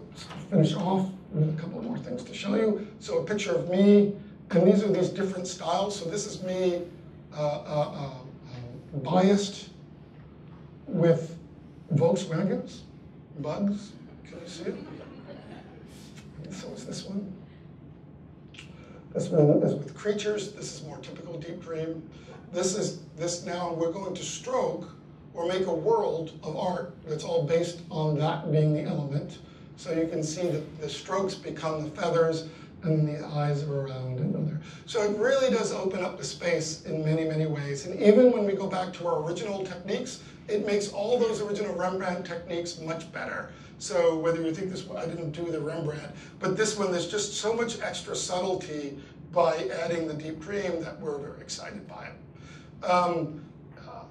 finish off with a couple more things to show you. So a picture of me, and these are these different styles. So this is me uh, uh, uh biased with Volkswagens, bugs, can you see it? So is this one. This one is with creatures. This is more typical deep dream. This is this now we're going to stroke or make a world of art that's all based on that being the element. So you can see that the strokes become the feathers and the eyes are around and other. So it really does open up the space in many, many ways. And even when we go back to our original techniques, it makes all those original Rembrandt techniques much better. So whether you think this one, I didn't do the Rembrandt, but this one, there's just so much extra subtlety by adding the deep dream that we're very excited by it. Um,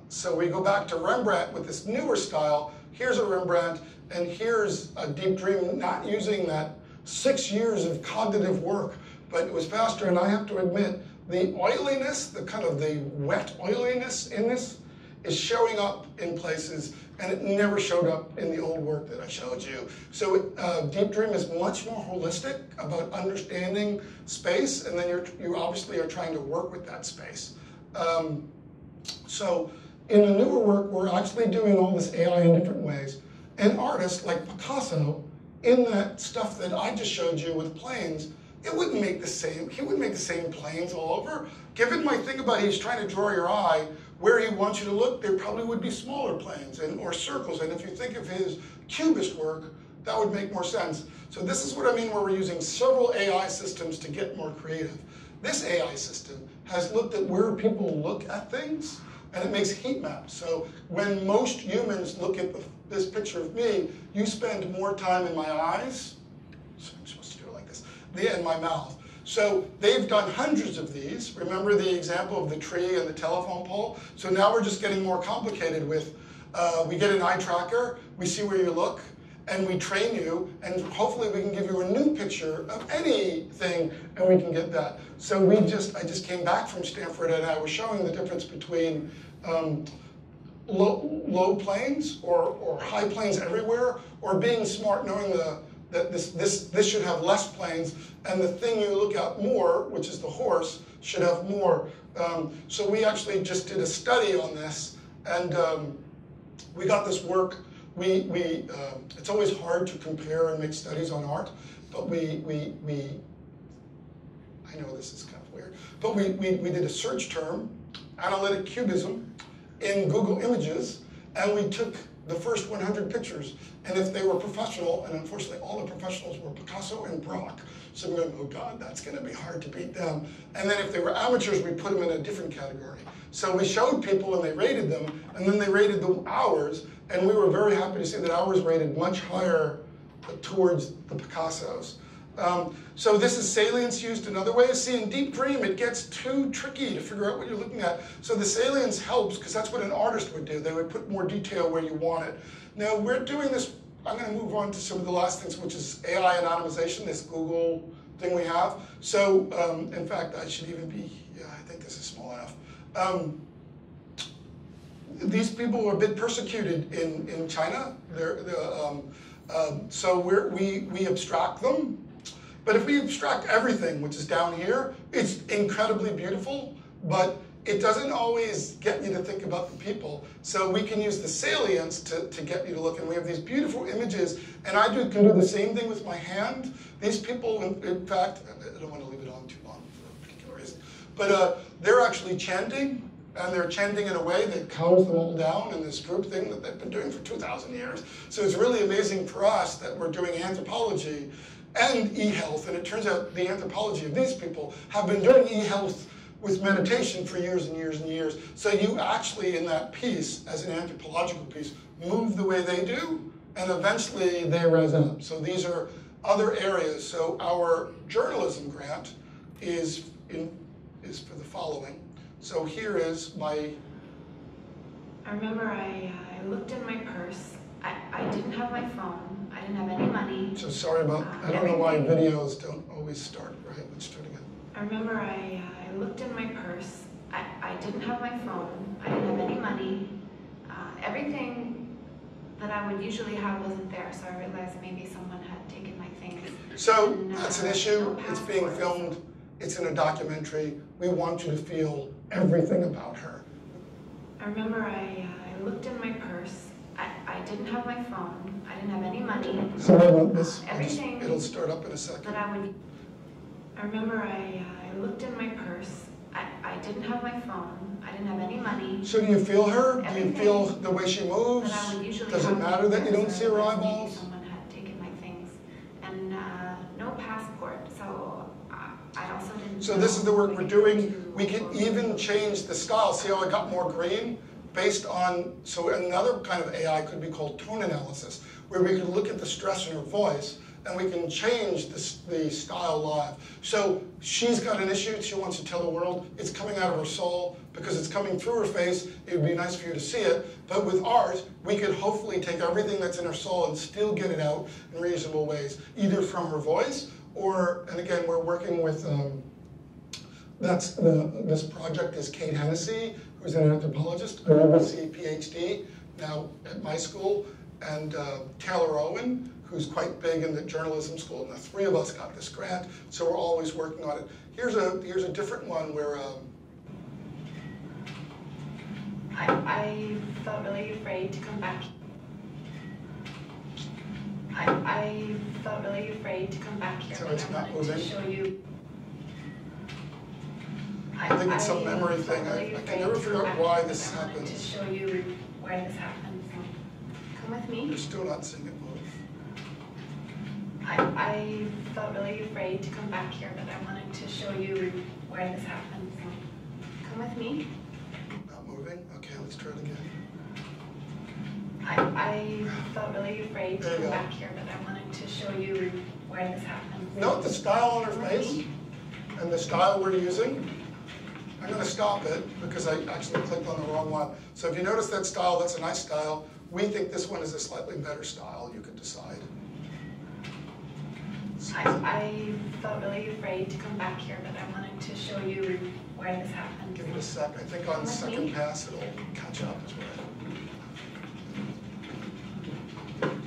so we go back to Rembrandt with this newer style. Here's a Rembrandt, and here's a deep dream, not using that six years of cognitive work, but it was faster. And I have to admit, the oiliness, the kind of the wet oiliness in this is showing up in places and it never showed up in the old work that I showed you. So uh, Deep Dream is much more holistic about understanding space, and then you're, you obviously are trying to work with that space. Um, so in the newer work, we're actually doing all this AI in different ways. An artist like Picasso, in that stuff that I just showed you with planes, it wouldn't make the same, he wouldn't make the same planes all over. Given my thing about he's trying to draw your eye, where he wants you to look, there probably would be smaller planes and or circles. And if you think of his cubist work, that would make more sense. So this is what I mean where we're using several AI systems to get more creative. This AI system has looked at where people look at things, and it makes heat maps. So when most humans look at the, this picture of me, you spend more time in my eyes, so I'm supposed to do it like this, in my mouth. So they've done hundreds of these. Remember the example of the tree and the telephone pole? So now we're just getting more complicated with, uh, we get an eye tracker, we see where you look, and we train you, and hopefully we can give you a new picture of anything, and we can get that. So we just, I just came back from Stanford, and I was showing the difference between um, low, low planes or, or high planes everywhere, or being smart, knowing the that this, this, this should have less planes, and the thing you look at more, which is the horse, should have more. Um, so we actually just did a study on this, and um, we got this work. We, we, uh, it's always hard to compare and make studies on art, but we, we, we I know this is kind of weird, but we, we, we did a search term, analytic cubism, in Google Images, and we took the first 100 pictures. And if they were professional, and unfortunately all the professionals were Picasso and Braque, so we're going, oh God, that's going to be hard to beat them. And then if they were amateurs, we put them in a different category. So we showed people and they rated them, and then they rated the hours, and we were very happy to see that ours rated much higher towards the Picassos. Um, so this is salience used another way. See, in Deep Dream, it gets too tricky to figure out what you're looking at. So the salience helps, because that's what an artist would do. They would put more detail where you want it. Now, we're doing this, I'm going to move on to some of the last things, which is AI anonymization, this Google thing we have. So, um, in fact, I should even be, yeah, I think this is small enough. Um, these people are a bit persecuted in, in China. They're, they're um, um, so we we, abstract them. But if we abstract everything, which is down here, it's incredibly beautiful, but it doesn't always get you to think about the people. So we can use the salience to, to get you to look. And we have these beautiful images. And I do, can do the same thing with my hand. These people, in, in fact, I don't want to leave it on too long for a particular reason, but uh, they're actually chanting and they're chanting in a way that calms them all down in this group thing that they've been doing for 2,000 years. So it's really amazing for us that we're doing anthropology and e-health, and it turns out the anthropology of these people have been doing e-health with meditation for years and years and years. So you actually, in that piece, as an anthropological piece, move the way they do, and eventually they rise up. So these are other areas. So our journalism grant is in, is for the following. So here is my. I remember I, uh, I looked in my purse. I, I didn't have my phone. I didn't have any money. So sorry about, uh, I don't know why videos don't always start, right? Let's start again. I remember I, uh, I looked in my purse. I, I didn't have my phone. I didn't have any money. Uh, everything that I would usually have wasn't there, so I realized maybe someone had taken my things. So and, that's an uh, issue. No it's being filmed. It's in a documentary. We want you to feel everything about her. I remember I, uh, I looked in my purse. I, I didn't have my phone. I didn't have any money. Sorry about this. Everything. It'll start up in a second. That I would. I remember I, uh, I looked in my purse. I, I didn't have my phone. I didn't have any money. So do you feel her? do you feel the way she moves? Does it matter that you don't see her eyeballs? So this is the work we're doing. We can even change the style. See how I got more green? Based on, so another kind of AI could be called tone analysis, where we can look at the stress in her voice and we can change the, the style live. So she's got an issue she wants to tell the world. It's coming out of her soul because it's coming through her face. It would be nice for you to see it. But with art, we could hopefully take everything that's in her soul and still get it out in reasonable ways, either from her voice or, and again, we're working with, um, that's the, this project is Kate Hennessy, who's an anthropologist, an MSc PhD, now at my school, and uh, Taylor Owen, who's quite big in the journalism school, and the three of us got this grant, so we're always working on it. Here's a, here's a different one where um, I, I felt really afraid to come back I, I felt really afraid to come back here. So it's not moving? To show you. I, think it's some memory thing. Really I, I can never figure out why this happens. To show you where this happens. Come with me. You're still not seeing it move. I, I felt really afraid to come back here, but I wanted to show you where this happens. Come with me. Not moving? Okay, let's try it again. I, I felt really afraid to come back here, but I wanted to show you where this happened. Note the style on her face and the style we're using. I'm going to stop it because I actually clicked on the wrong one. So if you notice that style, that's a nice style. We think this one is a slightly better style. You can decide. I, I felt really afraid to come back here, but I wanted to show you where this happened. Give it a sec. I think on second pass it'll catch up as well.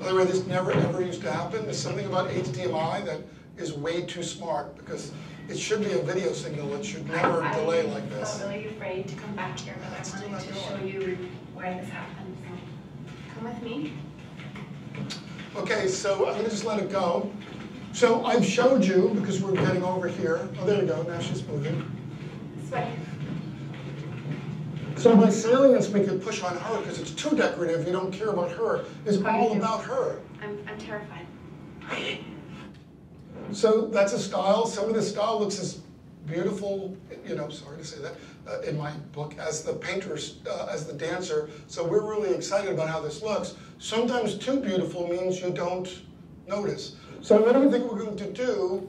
By the way, this never ever used to happen. There's something about HDMI that is way too smart because it should be a video signal. It should never I, delay like this. I'm really afraid to come back here, but I wanted to show you where this happens. Come with me. Okay, so I'm going to just let it go. So I've showed you, because we're getting over here. Oh, there we go. Now she's moving. This way. So my salience we could push on her because it's too decorative, you don't care about her, is all about her. I'm, I'm terrified. So that's a style. Some of the style looks as beautiful, you know, sorry to say that, uh, in my book, as the painter, uh, as the dancer. So we're really excited about how this looks. Sometimes too beautiful means you don't notice. So then I think we're going to do,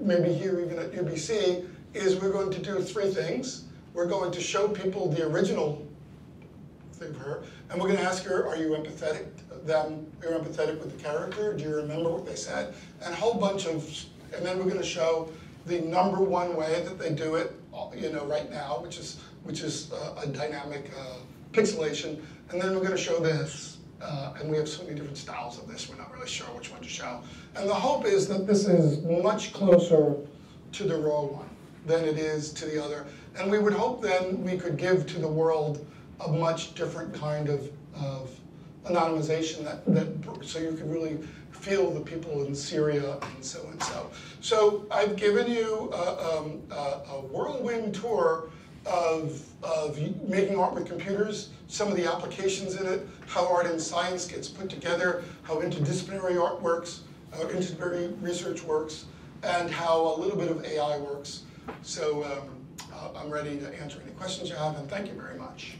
maybe here even at UBC, is we're going to do three things. We're going to show people the original thing of her, and we're going to ask her, are you empathetic? Them, are you empathetic with the character? Do you remember what they said? And a whole bunch of, and then we're going to show the number one way that they do it, you know, right now, which is which is uh, a dynamic uh, pixelation. And then we're going to show this, uh, and we have so many different styles of this. We're not really sure which one to show. And the hope is that this is much closer to the raw one than it is to the other. And we would hope then we could give to the world a much different kind of, of anonymization that, that so you can really feel the people in Syria and so and so. So I've given you a, um, a, whirlwind tour of, of making art with computers, some of the applications in it, how art and science gets put together, how interdisciplinary art works, how interdisciplinary research works, and how a little bit of AI works. So um, uh, I'm ready to answer any questions you have, and thank you very much.